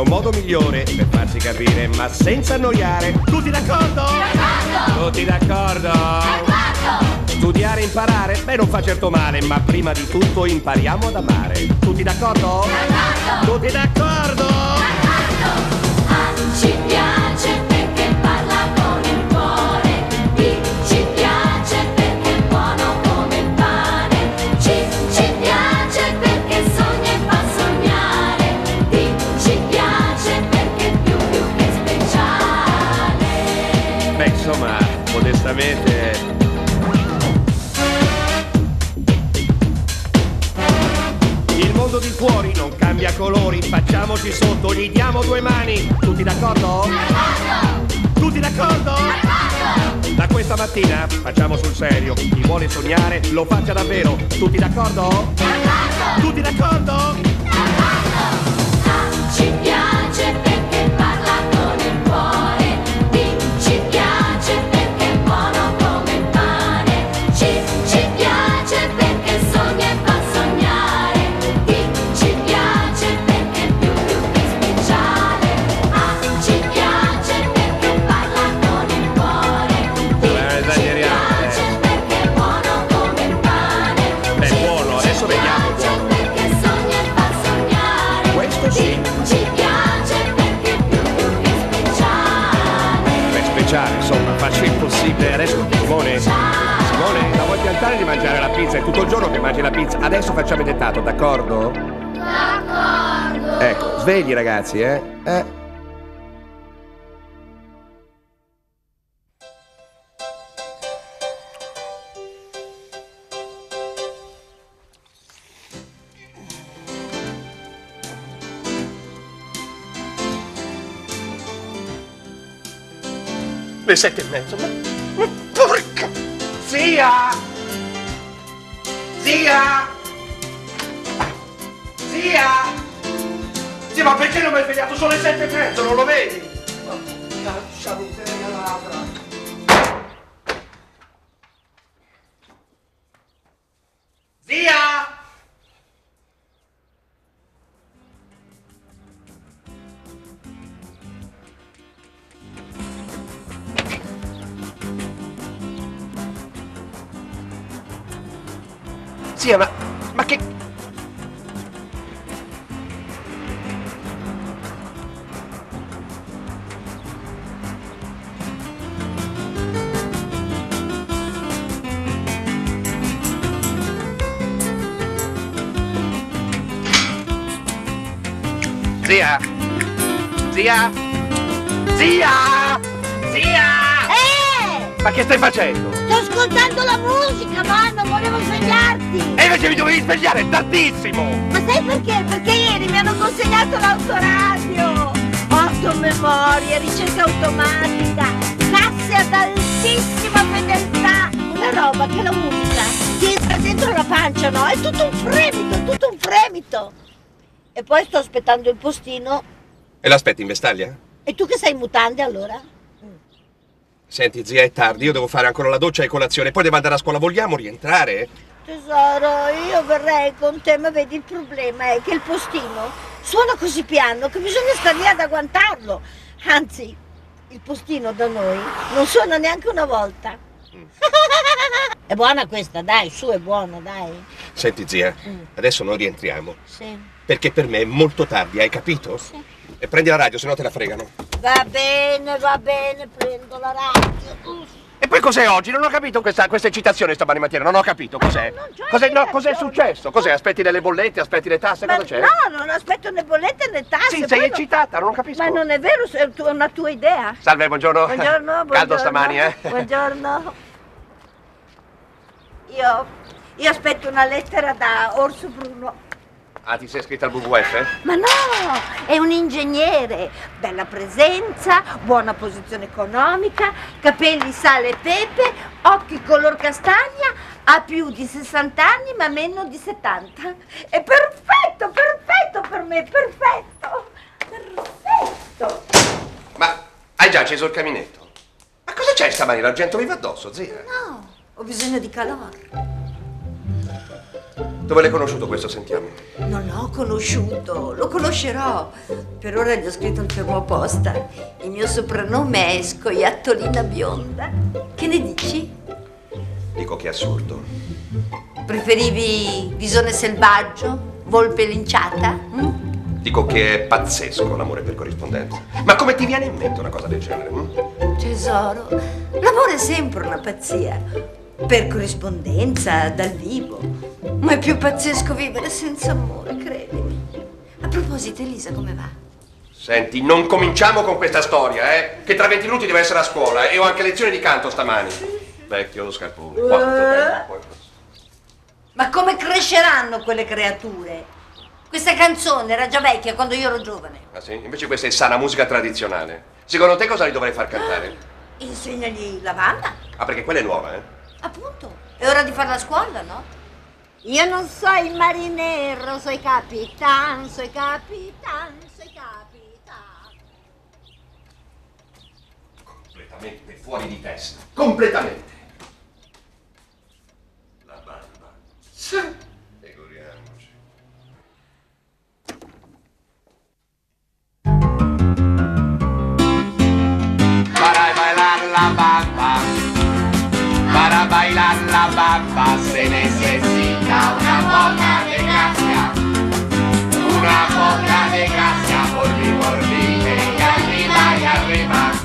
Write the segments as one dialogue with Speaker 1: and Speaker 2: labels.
Speaker 1: un modo migliore per farsi capire, ma senza annoiare. Tutti d'accordo?
Speaker 2: D'accordo!
Speaker 1: Tutti d'accordo?
Speaker 2: D'accordo!
Speaker 1: Studiare e imparare? Beh, non fa certo male, ma prima di tutto impariamo ad amare. Tutti d'accordo?
Speaker 2: D'accordo!
Speaker 1: Tutti? D'accordo! Colori, facciamoci sotto, gli diamo due mani. Tutti d'accordo? Tutti d'accordo? Da questa mattina facciamo sul serio. Chi vuole sognare lo faccia davvero. Tutti d'accordo? Tutti d'accordo? Pizza? È tutto il giorno che mangi la pizza. Adesso facciamo il dettato, d'accordo?
Speaker 2: D'accordo.
Speaker 1: Ecco, svegli ragazzi, eh? Eh. Le sette e mezzo, ma... ma Porca! Zia! Zia! Zia! Zia, ma perché non mi hai svegliato? Sono le sette e mezzo, non lo vedi? Zia, ma... ma che... Zia! Zia! Zia! Zia!
Speaker 3: Eh!
Speaker 1: Ma che stai facendo?
Speaker 3: Ascoltando la musica, ma non volevo svegliarti!
Speaker 1: E invece mi dovevi svegliare, tardissimo!
Speaker 3: Ma sai perché? Perché ieri mi hanno consegnato l'autoradio! Otto memorie, ricerca automatica, casse ad altissima fedeltà! Una roba che la musica ti entra dentro la pancia, no? È tutto un fremito, tutto un fremito! E poi sto aspettando il postino.
Speaker 1: E l'aspetti in vestaglia?
Speaker 3: E tu che sei in mutande allora?
Speaker 1: Senti, zia, è tardi, io devo fare ancora la doccia e colazione, poi devo andare a scuola. Vogliamo rientrare?
Speaker 3: Tesoro, io verrei con te, ma vedi il problema è che il postino suona così piano che bisogna stare lì ad agguantarlo. Anzi, il postino da noi non suona neanche una volta. è buona questa, dai, su, è buona, dai.
Speaker 1: Senti, zia,
Speaker 3: Mm.
Speaker 1: adesso non rientriamo,
Speaker 3: Sì.
Speaker 1: perché per me è molto tardi, hai capito?
Speaker 3: Sì.
Speaker 1: E prendi la radio, se no te la fregano.
Speaker 3: Va bene, va bene, prendo la radio. Uff.
Speaker 1: E poi cos'è oggi? Non ho capito questa, questa eccitazione stamani mattina, non ho capito cos'è.
Speaker 3: Non
Speaker 1: Cos'è, no, cos'è successo? Cos'è? Aspetti delle bollette, aspetti le tasse,
Speaker 3: Ma
Speaker 1: cosa c'è?
Speaker 3: no, non aspetto né bollette né tasse.
Speaker 1: Sì, sei
Speaker 3: non-
Speaker 1: eccitata, non capisco.
Speaker 3: Ma non è vero, è una tua idea.
Speaker 1: Salve, buongiorno.
Speaker 3: Buongiorno, buongiorno.
Speaker 1: Caldo stamani, eh?
Speaker 3: Buongiorno. Io, io aspetto una lettera da Orso Bruno.
Speaker 1: Ah, ti sei iscritta al WWF?
Speaker 3: Ma no, è un ingegnere. Bella presenza, buona posizione economica, capelli sale e pepe, occhi color castagna, ha più di 60 anni ma meno di 70. È perfetto, perfetto per me, perfetto. Perfetto.
Speaker 1: Ma hai già acceso il caminetto? Ma cosa c'è stamani? L'argento mi va addosso, zia.
Speaker 3: No, ho bisogno di calore.
Speaker 1: Dove l'hai conosciuto questo, sentiamo?
Speaker 4: Non l'ho conosciuto, lo conoscerò. Per ora gli ho scritto il fermo posta. Il mio soprannome è Scoiattolina Bionda. Che ne dici?
Speaker 1: Dico che è assurdo.
Speaker 4: Preferivi visone selvaggio? Volpe linciata? mm?
Speaker 1: Dico che è pazzesco l'amore per corrispondenza. Ma come ti viene in mente una cosa del genere? hm?
Speaker 4: Tesoro, l'amore è sempre una pazzia. Per corrispondenza, dal vivo. Ma è più pazzesco vivere senza amore, credimi. A proposito, Elisa, come va?
Speaker 1: Senti, non cominciamo con questa storia, eh? Che tra 20 minuti deve essere a scuola e ho anche lezione di canto stamani. Vecchio lo scarpone. Quanto tempo poi.
Speaker 4: Ma come cresceranno quelle creature? Questa canzone era già vecchia quando io ero giovane.
Speaker 1: Ah sì? Invece questa è sana musica tradizionale. Secondo te cosa li dovrei far cantare?
Speaker 4: Insegnagli la banda,
Speaker 1: Ah, perché quella è nuova, eh?
Speaker 4: appunto. È ora di farla a scuola, no?
Speaker 3: Io non so il marinero, soy capitan, soy capitan, soy capitan.
Speaker 1: Completamente fuori di testa. Completamente. La barba. Sì. Figuriamoci.
Speaker 2: para bailar la bamba. Para bailar la bamba se una poca de gracia. Una poca de gracia por mi por mí. Y arriba y arriba.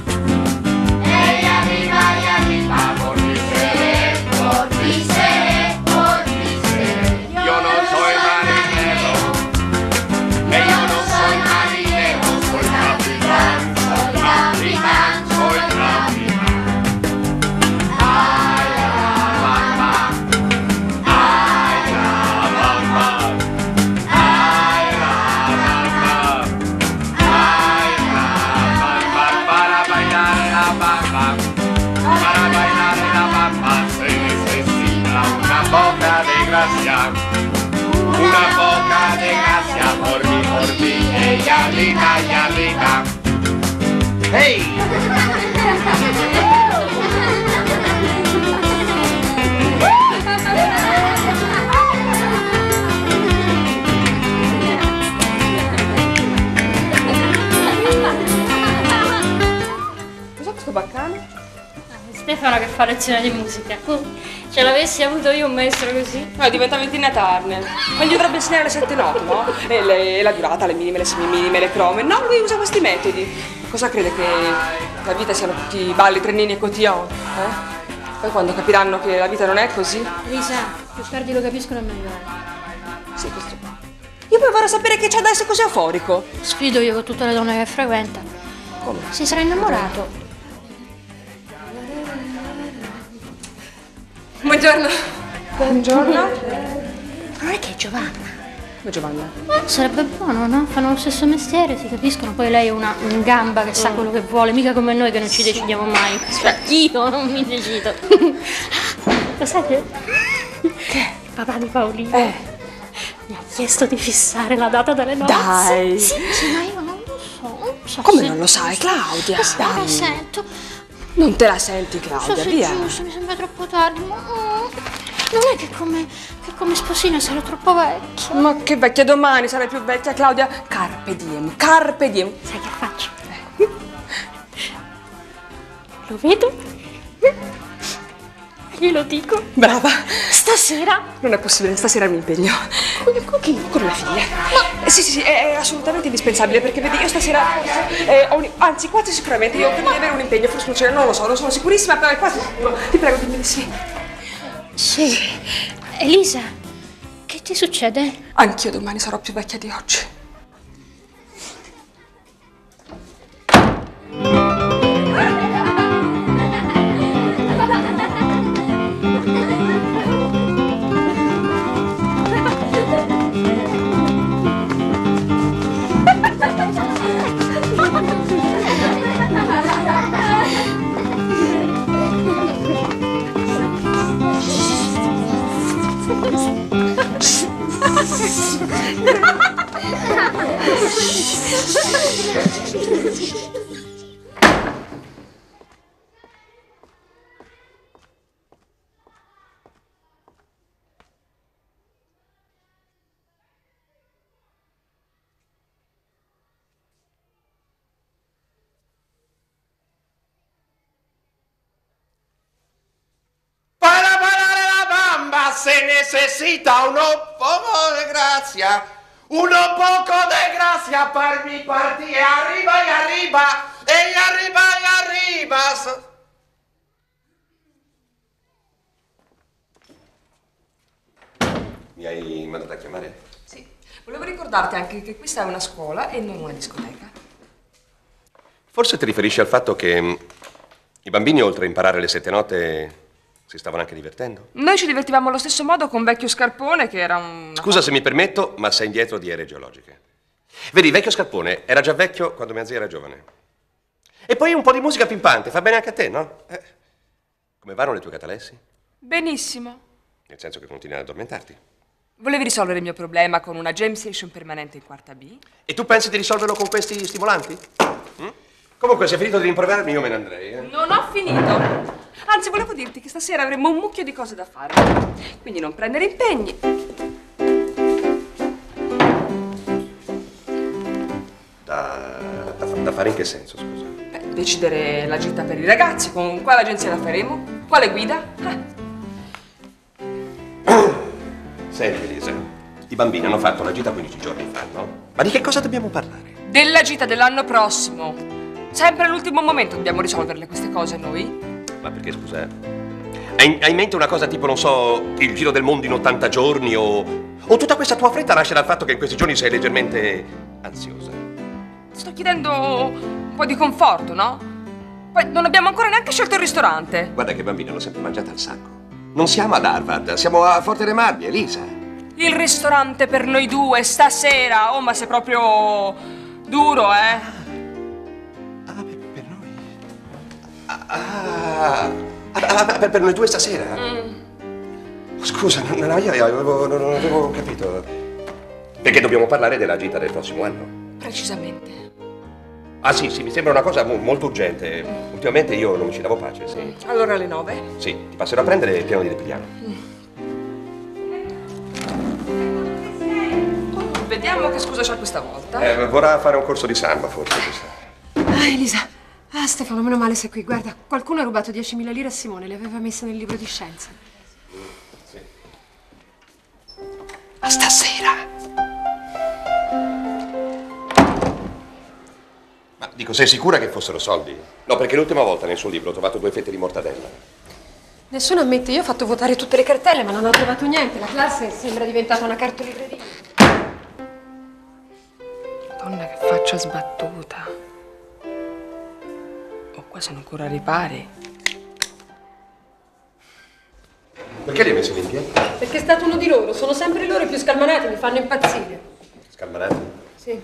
Speaker 2: Linda, ella linda. ¡Hey!
Speaker 5: Cos'è questo baccano?
Speaker 6: Stefano che fa lezione di musica. Ce l'avessi avuto io un maestro così.
Speaker 5: No, diventa Ventina Turner. Ma gli dovrebbe insegnare le sette note, no? E le- la durata, le minime, le semiminime, le crome. No, lui usa questi metodi. Cosa crede che la vita siano tutti balli, trenini e cotillon? Eh? Poi quando capiranno che la vita non è così?
Speaker 6: Lisa, più tardi lo capiscono e meglio.
Speaker 5: Sì, questo. Io poi vorrei sapere che c'ha da essere così euforico.
Speaker 6: Sfido io con tutte le donne che frequenta.
Speaker 5: Come?
Speaker 6: Si sarà innamorato.
Speaker 5: Buongiorno. Buongiorno.
Speaker 6: Non è che è Giovanna.
Speaker 5: Ma Giovanna.
Speaker 6: Eh, sarebbe buono, no? Fanno lo stesso mestiere, si capiscono. Poi lei è una un gamba che sa quello che vuole, mica come noi che non ci decidiamo mai. Cioè, io non mi decido. Ah, Lo sai che? Che? Il papà di Paolina mi ha chiesto di fissare la data delle nozze.
Speaker 5: Dai.
Speaker 6: Sì, sì, ma io non lo so. Non so
Speaker 5: Come
Speaker 6: se-
Speaker 5: non lo sai, Claudia?
Speaker 6: Ma
Speaker 5: Dai.
Speaker 6: lo sento.
Speaker 5: Non te la senti,
Speaker 6: so
Speaker 5: Claudia,
Speaker 6: se
Speaker 5: via.
Speaker 6: giusto, mi sembra troppo tardi, ma mm, non è che come, che come sposina sarò troppo vecchia.
Speaker 5: Ma che vecchia domani, sarai più vecchia, Claudia. Carpe diem, carpe diem.
Speaker 6: Sai che faccio? Lo vedo? Glielo dico.
Speaker 5: Brava.
Speaker 6: Stasera
Speaker 5: Non è possibile, stasera mi impegno. Con chi? Con mia figlia. Eh, sì, sì, sì, è, è assolutamente indispensabile perché vedi, io stasera eh, ho un- anzi, quasi sicuramente io prima di avere un impegno, forse non, c'è- non lo so, non sono sicurissima, però è quasi sicuro. Ti prego, dimmi di sì.
Speaker 6: Sì. Elisa, che ti succede?
Speaker 5: Anch'io domani sarò più vecchia di oggi.
Speaker 1: Para parar la bamba se necesita uno fogo de gracia. Uno poco de gracia para mi partida, arriba y arriba, e arriba y arriba. So- Mi hai mandato a chiamare?
Speaker 5: Sì. Volevo ricordarti anche che questa è una scuola e non una discoteca.
Speaker 1: Forse ti riferisci al fatto che mm, i bambini, oltre a imparare le sette note, si stavano anche divertendo?
Speaker 5: Noi ci divertivamo allo stesso modo con vecchio Scarpone, che era un...
Speaker 1: Scusa se mi permetto, ma sei indietro di ere geologiche. Vedi, vecchio Scarpone era già vecchio quando mia zia era giovane. E poi un po' di musica pimpante, fa bene anche a te, no? Eh. Come vanno le tue catalessi?
Speaker 5: Benissimo.
Speaker 1: Nel senso che continui ad addormentarti.
Speaker 5: Volevi risolvere il mio problema con una jam session permanente in quarta B?
Speaker 1: E tu pensi di risolverlo con questi stimolanti? Mm? Comunque, se è finito di rimproverarmi, io me ne andrei. Eh?
Speaker 5: Non ho finito. Anzi, volevo dirti che stasera avremo un mucchio di cose da fare. Quindi non prendere impegni.
Speaker 1: Da, da, da fare in che senso, scusa?
Speaker 5: Beh, decidere la gita per i ragazzi, con quale agenzia la faremo? Quale guida? Eh,
Speaker 1: Senti, Elisa, i bambini hanno fatto la gita 15 giorni fa, no? Ma di che cosa dobbiamo parlare?
Speaker 5: della gita dell'anno prossimo. Sempre all'ultimo momento dobbiamo risolverle queste cose noi.
Speaker 1: Ma perché, scusa? eh? Hai, hai in mente una cosa tipo, non so, il giro del mondo in 80 giorni o... O tutta questa tua fretta nasce dal fatto che in questi giorni sei leggermente ansiosa?
Speaker 5: Sto chiedendo un po' di conforto, no? Poi non abbiamo ancora neanche scelto il ristorante.
Speaker 1: Guarda che bambini hanno sempre mangiato al sacco. Non siamo ad Harvard, siamo a Forte dei Marmi, Elisa.
Speaker 5: Il ristorante per noi due stasera. Oh, ma sei proprio duro, eh?
Speaker 1: Ah, ah, ah, per, per noi due stasera? Scusa, non, non avevo, non, non avevo capito. Perché dobbiamo parlare della gita del prossimo anno.
Speaker 5: Precisamente.
Speaker 1: Ah sì, sì, mi sembra una cosa mo- molto urgente. Ultimamente io non mi ci davo pace, sì.
Speaker 5: Allora alle nove.
Speaker 1: Sì, ti passerò a prendere il piano di Depigliano.
Speaker 5: Vediamo che scusa c'ha questa volta.
Speaker 1: Eh, vorrà fare un corso di samba, forse, chissà.
Speaker 7: Ah, Elisa. Ah, Stefano, meno male sei qui. Guarda, qualcuno ha rubato 10.000 lire a Simone, le aveva messe nel libro di scienze.
Speaker 1: A stasera. Ma dico, sei sicura che fossero soldi? No, perché l'ultima volta nel suo libro ho trovato due fette di mortadella.
Speaker 7: Nessuno ammette, io ho fatto votare tutte le cartelle, ma non ho trovato niente. La classe sembra diventata una cartolibreria.
Speaker 5: Madonna, che faccia sbattuta. Qua sono ancora ripari.
Speaker 1: Perché li hai messi in piedi?
Speaker 7: Perché è stato uno di loro, sono sempre loro i più scalmanati, mi fanno impazzire.
Speaker 1: Scalmanati.
Speaker 7: Sì.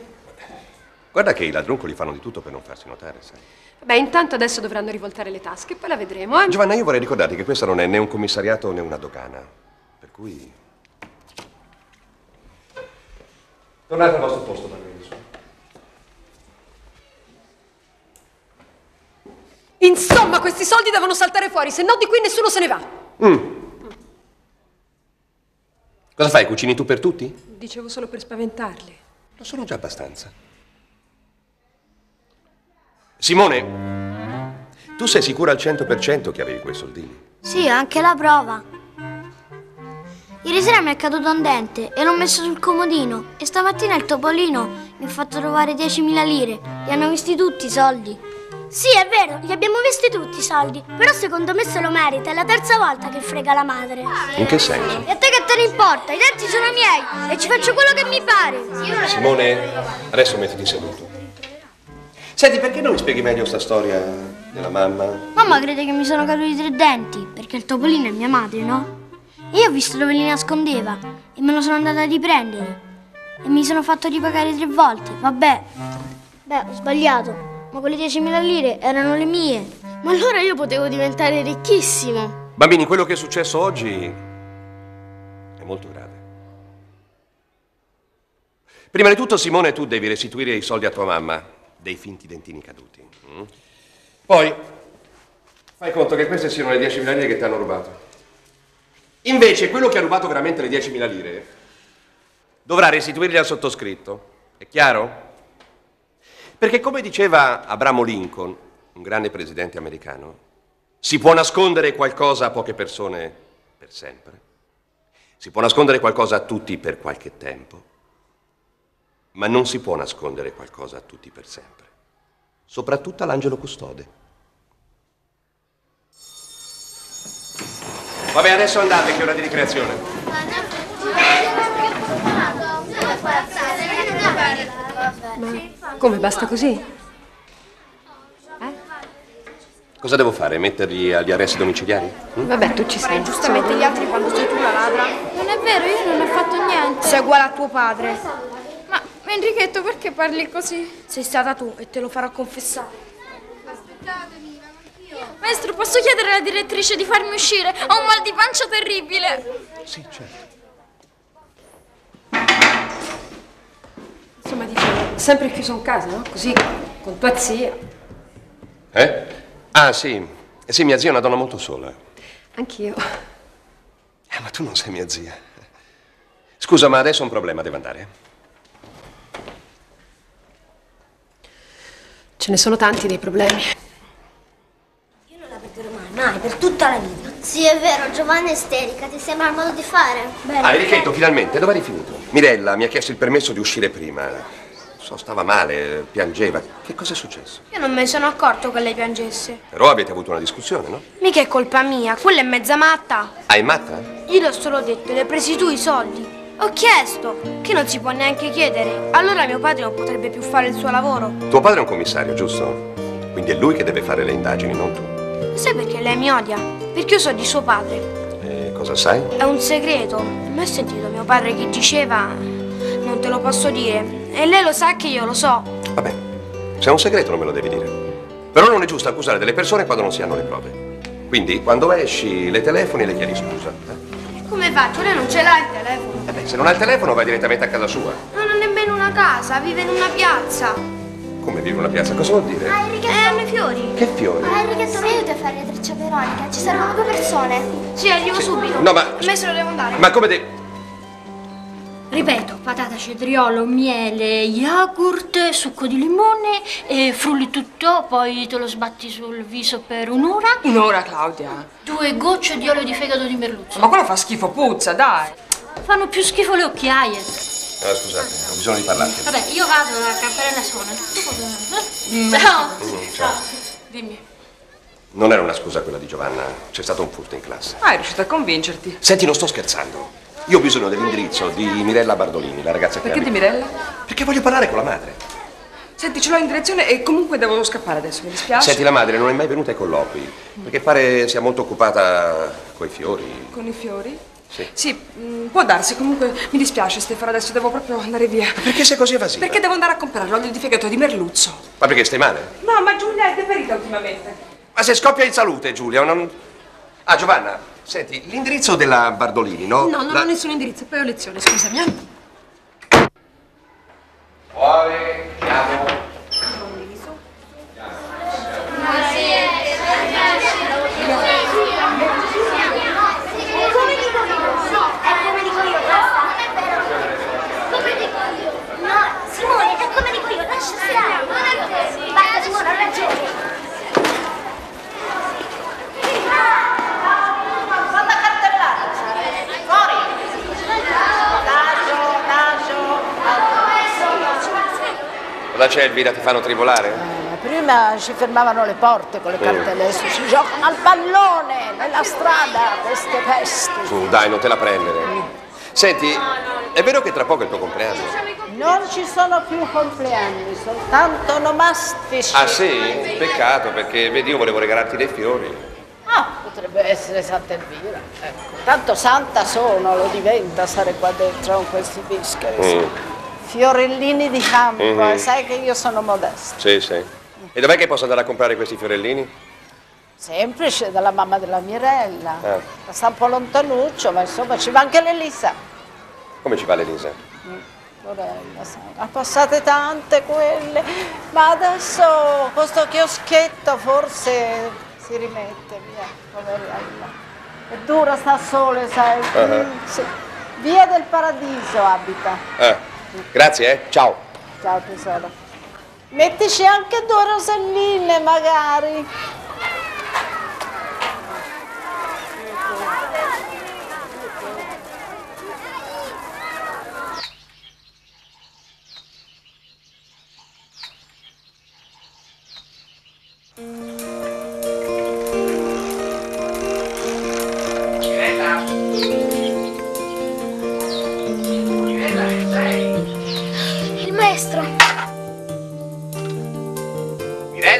Speaker 1: Guarda che i ladruncoli fanno di tutto per non farsi notare, sai.
Speaker 7: Beh, intanto adesso dovranno rivoltare le tasche, poi la vedremo, eh?
Speaker 1: Giovanna, io vorrei ricordarti che questa non è né un commissariato né una dogana. Per cui... Tornate al vostro posto, bambini,
Speaker 7: Insomma, questi soldi devono saltare fuori, se no di qui nessuno se ne va.
Speaker 1: Cosa fai, cucini tu per tutti?
Speaker 7: Dicevo solo per spaventarli.
Speaker 1: Lo sono già abbastanza. Simone, tu sei sicura al 100% che avevi quei soldini?
Speaker 8: Sì, anche la prova. Ieri sera mi è caduto un dente e l'ho messo sul comodino e stamattina il topolino mi ha fatto trovare 10.000 lire. Li hanno visti tutti i soldi.
Speaker 9: Sì, è vero, li abbiamo visti tutti i soldi. Però secondo me se lo merita, è la terza volta che frega la madre.
Speaker 1: In che senso?
Speaker 9: E a te che te ne importa? I denti sono miei e ci faccio quello che mi pare.
Speaker 1: Simone, adesso mettiti seduto. Senti, perché non mi spieghi meglio sta storia della mamma?
Speaker 8: Mamma crede che mi sono caduti tre denti perché il topolino è mia madre, no? E io ho visto dove li nascondeva e me lo sono andata a riprendere. E mi sono fatto ripagare tre volte. Vabbè. Beh, ho sbagliato. Ma quelle 10.000 lire erano le mie.
Speaker 9: Ma allora io potevo diventare ricchissimo.
Speaker 1: Bambini, quello che è successo oggi è molto grave. Prima di tutto, Simone, tu devi restituire i soldi a tua mamma dei finti dentini caduti. mm? Poi, fai conto che queste siano le 10.000 lire che ti hanno rubato. Invece, quello che ha rubato veramente le 10.000 lire dovrà restituirle al sottoscritto. È chiaro? Perché come diceva Abramo Lincoln, un grande presidente americano, si può nascondere qualcosa a poche persone per sempre, Si può nascondere qualcosa a tutti per qualche tempo, ma non si può nascondere qualcosa a tutti per sempre. Soprattutto all'angelo custode. Vabbè, adesso andate, che è ora di ricreazione.
Speaker 10: Come, basta così?
Speaker 1: Cosa devo fare? Metterli agli arresti domiciliari? Mm?
Speaker 10: Vabbè, tu ci sei.
Speaker 11: Giustamente gli altri quando sei tu la ladra.
Speaker 12: Non è vero, io non ho fatto niente.
Speaker 11: Sei uguale a tuo padre.
Speaker 12: Ma Enrichetto, perché parli così?
Speaker 11: Sei stata tu e te lo farò confessare.
Speaker 12: Maestro, posso chiedere alla direttrice di farmi uscire? Ho un mal di pancia terribile.
Speaker 1: Sì, certo.
Speaker 10: Insomma, dice, sempre chiuso in casa, no? Così, con tua zia.
Speaker 1: Eh? Ah, sì. Eh, Sì, mia zia è una donna molto sola.
Speaker 10: Anch'io.
Speaker 1: Eh, ma tu non sei mia zia. Scusa, ma adesso ho un problema, devo andare.
Speaker 10: Ce ne sono tanti dei problemi.
Speaker 8: Io non la perderò mai, mai, per tutta la vita. Sì, è vero, Giovanna è isterica, ti sembra il modo di fare? Bene.
Speaker 1: Ah, Enrichetto, finalmente, dove eri finito? Mirella mi ha chiesto il permesso di uscire prima. So, stava male, piangeva. Che cosa è successo?
Speaker 11: Io non me ne sono accorto che lei piangesse.
Speaker 1: Però avete avuto una discussione, no?
Speaker 11: Mica è colpa mia, quella è mezza matta.
Speaker 1: Ah, è matta?
Speaker 11: Io le ho solo detto, le hai presi tu i soldi. Ho chiesto, che non si può neanche chiedere. Allora mio padre non potrebbe più fare il suo lavoro.
Speaker 1: Tuo padre è un commissario, giusto? Quindi è lui che deve fare le indagini, non tu.
Speaker 11: Sai perché lei mi odia? Perché io so di suo padre.
Speaker 1: E cosa sai?
Speaker 11: È un segreto. Non hai sentito mio padre che diceva non te lo posso dire. E lei lo sa che io lo so.
Speaker 1: Vabbè, se è un segreto non me lo devi dire. Però non è giusto accusare delle persone quando non si hanno le prove. Quindi, quando esci, le telefoni e le chiedi scusa. eh?
Speaker 11: Come faccio? Lei non ce l'ha il telefono.
Speaker 1: Eh beh, se non ha il telefono vai direttamente a casa sua.
Speaker 11: Non ha nemmeno una casa, vive in una piazza.
Speaker 1: Come vive una piazza? Cosa vuol dire?
Speaker 11: E hanno i fiori.
Speaker 1: Che fiori?
Speaker 8: Ah, Enrichetto, mi aiuti a fare le trecce a Veronica? Ci servono due persone.
Speaker 11: Sì, arrivo
Speaker 1: Sì.
Speaker 11: subito.
Speaker 1: No, ma-
Speaker 11: Maestro, devo andare.
Speaker 1: Ma come de...
Speaker 12: Ripeto, patata, cetriolo, miele, yogurt, succo di limone e frulli tutto, poi te lo sbatti sul viso per un'ora.
Speaker 5: Un'ora, Claudia.
Speaker 12: Due gocce di olio di fegato di merluzzo.
Speaker 5: Ma quello fa schifo, puzza, dai.
Speaker 12: Fanno più schifo le occhiaie.
Speaker 1: Ah, scusate, ho bisogno di parlarti.
Speaker 12: Vabbè, io vado, la campanella suona.
Speaker 5: Mm.
Speaker 12: No.
Speaker 1: Mm, ciao.
Speaker 5: Dimmi.
Speaker 1: Non era una scusa quella di Giovanna. C'è stato un furto in classe.
Speaker 5: Ah, è riuscita a convincerti.
Speaker 1: Senti, non sto scherzando. Io ho bisogno dell'indirizzo di Mirella Bardolini, la ragazza che
Speaker 5: Perché di Mirella?
Speaker 1: Perché voglio parlare con la madre.
Speaker 5: Senti, ce l'ho in direzione e comunque devo scappare adesso, mi dispiace.
Speaker 1: Senti, la madre non è mai venuta ai colloqui. Perché pare sia molto occupata coi fiori.
Speaker 5: Con i fiori?
Speaker 1: Sì.
Speaker 5: Sì, mm, può darsi, comunque mi dispiace Stefano, adesso devo proprio andare via.
Speaker 1: Perché sei così evasiva?
Speaker 5: Perché devo andare a comprare l'olio di fegato di merluzzo.
Speaker 1: Ma perché stai male?
Speaker 5: No, ma Giulia è deperita ultimamente.
Speaker 1: Ma se scoppia in salute, Giulia, non... Ah, Giovanna, senti, l'indirizzo della Bardolini, no?
Speaker 10: No, non
Speaker 1: La-
Speaker 10: ho nessun indirizzo, poi ho lezione, scusami. eh.
Speaker 1: Fuori, chiamo.
Speaker 8: Come dico io? No, è come dico io, basta. Non è vero. Come dico io? No, Simone, è come dico io, lascia stare. Non è vero. Basta, Simone, ha ragione.
Speaker 13: Fatta cartellare. Fuori. Adagio, adagio.
Speaker 1: Cosa c'è, Elvira? Ti fanno tribolare?
Speaker 13: Prima ci fermavano le porte con le cartelle, adesso ci giocano al pallone nella strada, queste pesti.
Speaker 1: Su, dai, non te la prendere. Senti, è vero che tra poco è il tuo compleanno?
Speaker 13: Non ci sono più compleanni, soltanto nomastici.
Speaker 1: Ah, sì? Peccato, perché vedi, io volevo regalarti dei fiori.
Speaker 13: Ah, potrebbe essere Santa Elvira. Ecco. Tanto santa sono, lo diventa stare qua dentro con questi bischeri.
Speaker 1: Mm.
Speaker 13: Fiorellini di campo,
Speaker 1: Mhm.
Speaker 13: e sai che io sono modesta.
Speaker 1: Sì, sì. E dov'è che posso andare a comprare questi fiorellini?
Speaker 13: Semplice, dalla mamma della Mirella.
Speaker 1: Ah.
Speaker 13: Sta un po' lontanuccio, ma insomma ci va anche l'Elisa.
Speaker 1: Come ci va l'Elisa?
Speaker 13: Morella, sai, ha passate tante quelle, ma adesso questo chioschetto forse si rimette via, poverella. È dura sta sole, sai.
Speaker 1: Ah.
Speaker 13: Mm, sì. Via del Paradiso abita.
Speaker 1: Ah, grazie, eh. Ciao.
Speaker 13: Ciao tesoro. Mettici anche due roselline magari.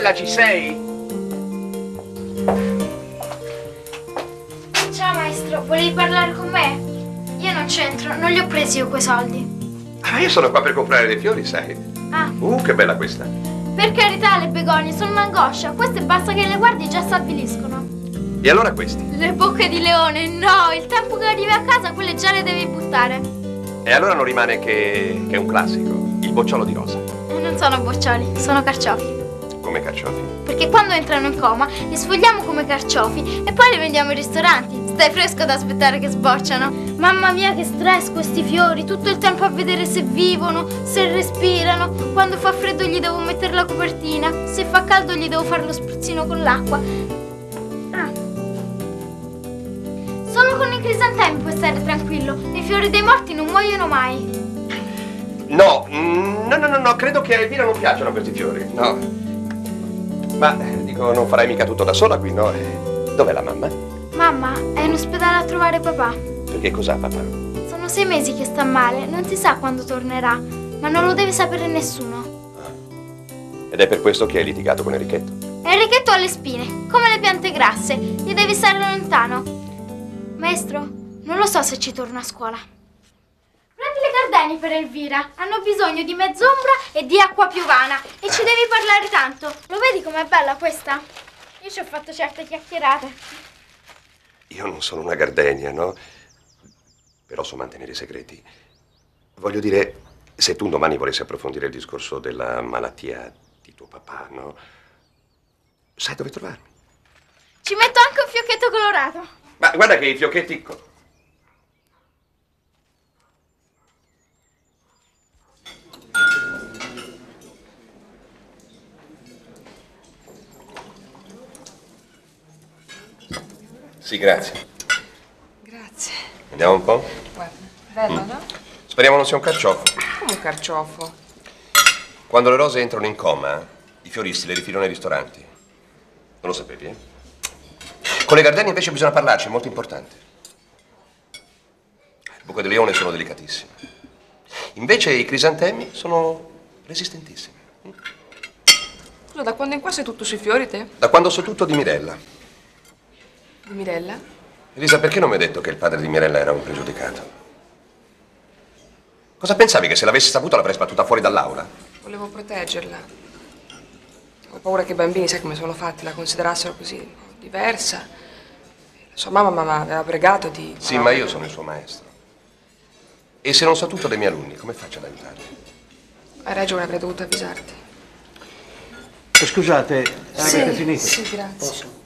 Speaker 1: Mirella, ci sei?
Speaker 14: Ciao maestro, volevi parlare con me? Io non c'entro, non li ho presi io quei soldi.
Speaker 1: Ah, io sono qua per comprare dei fiori, sai.
Speaker 14: Ah,
Speaker 1: Uh, che bella questa.
Speaker 14: per carità le begonie sono un'angoscia, queste basta che le guardi già s'avviliscono.
Speaker 1: E allora questi?
Speaker 14: Le bocche di leone, no, il tempo che arrivi a casa quelle già le devi buttare.
Speaker 1: E allora non rimane che, che un classico, il bocciolo di rosa,
Speaker 14: E non sono boccioli, sono carciofi.
Speaker 1: Come carciofi.
Speaker 14: Perché quando entrano in coma li sfogliamo come carciofi e poi li vendiamo ai ristoranti. Stai fresco ad aspettare che sbocciano. Mamma mia che stress questi fiori, tutto il tempo a vedere se vivono, se respirano. Quando fa freddo gli devo mettere la copertina, se fa caldo gli devo fare lo spruzzino con l'acqua. Ah. Solo con i crisantemi puoi stare tranquillo, i fiori dei morti non muoiono mai.
Speaker 1: No, mm, no, no, no, no, credo che a Elvira non piacciono questi fiori, no. Ma, dico, non farai mica tutto da sola qui, no? Eh, Dov'è la mamma?
Speaker 14: Mamma è in ospedale a trovare papà.
Speaker 1: Perché cos'ha papà?
Speaker 14: Sono sei mesi che sta male, non si sa quando tornerà, ma non lo deve sapere nessuno.
Speaker 1: Ed è per questo che hai litigato con Enrichetto.
Speaker 14: Enrichetto ha le spine, come le piante grasse, gli devi stare lontano. Maestro, non lo so se ci torno a scuola. Prendi le gardeni per Elvira, hanno bisogno di mezz'ombra e di acqua piovana e ci devi parlare tanto. Lo vedi com'è bella questa? Io ci ho fatto certe chiacchierate.
Speaker 1: Io non sono una gardenia, no? Però so mantenere i segreti. Voglio dire, se tu domani volessi approfondire il discorso della malattia di tuo papà, no? Sai dove trovarmi.
Speaker 14: Ci metto anche un fiocchetto colorato.
Speaker 1: Ma guarda che i fiocchetti... Sì, grazie.
Speaker 5: Grazie.
Speaker 1: Vediamo un po'.
Speaker 5: Guarda, bello, no?
Speaker 1: Speriamo non sia un carciofo.
Speaker 5: Come un carciofo.
Speaker 1: Quando le rose entrano in coma, i fioristi le rifilano ai ristoranti. Non lo sapevi, eh? Con le gardenie invece bisogna parlarci, è molto importante. Le buche di leone sono delicatissime. Invece i crisantemi sono resistentissimi.
Speaker 5: Scusa, da quando in qua sei tutto sui fiori te?
Speaker 1: Da quando so tutto di Mirella.
Speaker 5: Di Mirella?
Speaker 1: Elisa, perché non mi hai detto che il padre di Mirella era un pregiudicato? Cosa pensavi che se l'avessi saputo l'avrei sbattuta fuori dall'aula?
Speaker 5: Volevo proteggerla. Ho paura che i bambini, sai come sono fatti, la considerassero così diversa. Sua mamma mi aveva pregato di...
Speaker 1: Sì, ma io sono il suo maestro. E se non so tutto dei miei alunni, come faccio ad aiutarli?
Speaker 5: Hai ragione, avrei dovuto avvisarti.
Speaker 15: Scusate, avete finito?
Speaker 5: Sì, grazie.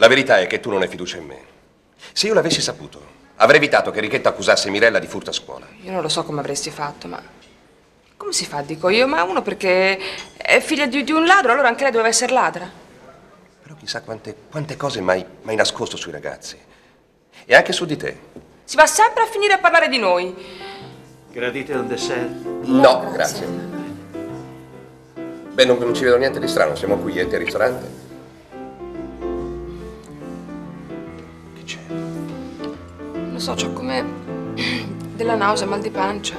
Speaker 1: La verità è che tu non hai fiducia in me. Se io l'avessi saputo, avrei evitato che Richetta accusasse Mirella di furto a scuola.
Speaker 5: Io non lo so come avresti fatto, ma... Come si fa, dico io? Ma uno perché è figlia di, di un ladro, allora anche lei doveva essere ladra.
Speaker 1: Però chissà quante, quante cose mai, mai nascosto sui ragazzi. E anche su di te.
Speaker 5: Si va sempre a finire a parlare di noi.
Speaker 15: Gradite un dessert?
Speaker 1: No, grazie. Beh, non, non ci vedo niente di strano, siamo qui al ristorante.
Speaker 5: Lo so, c'ho come della nausea, mal di pancia.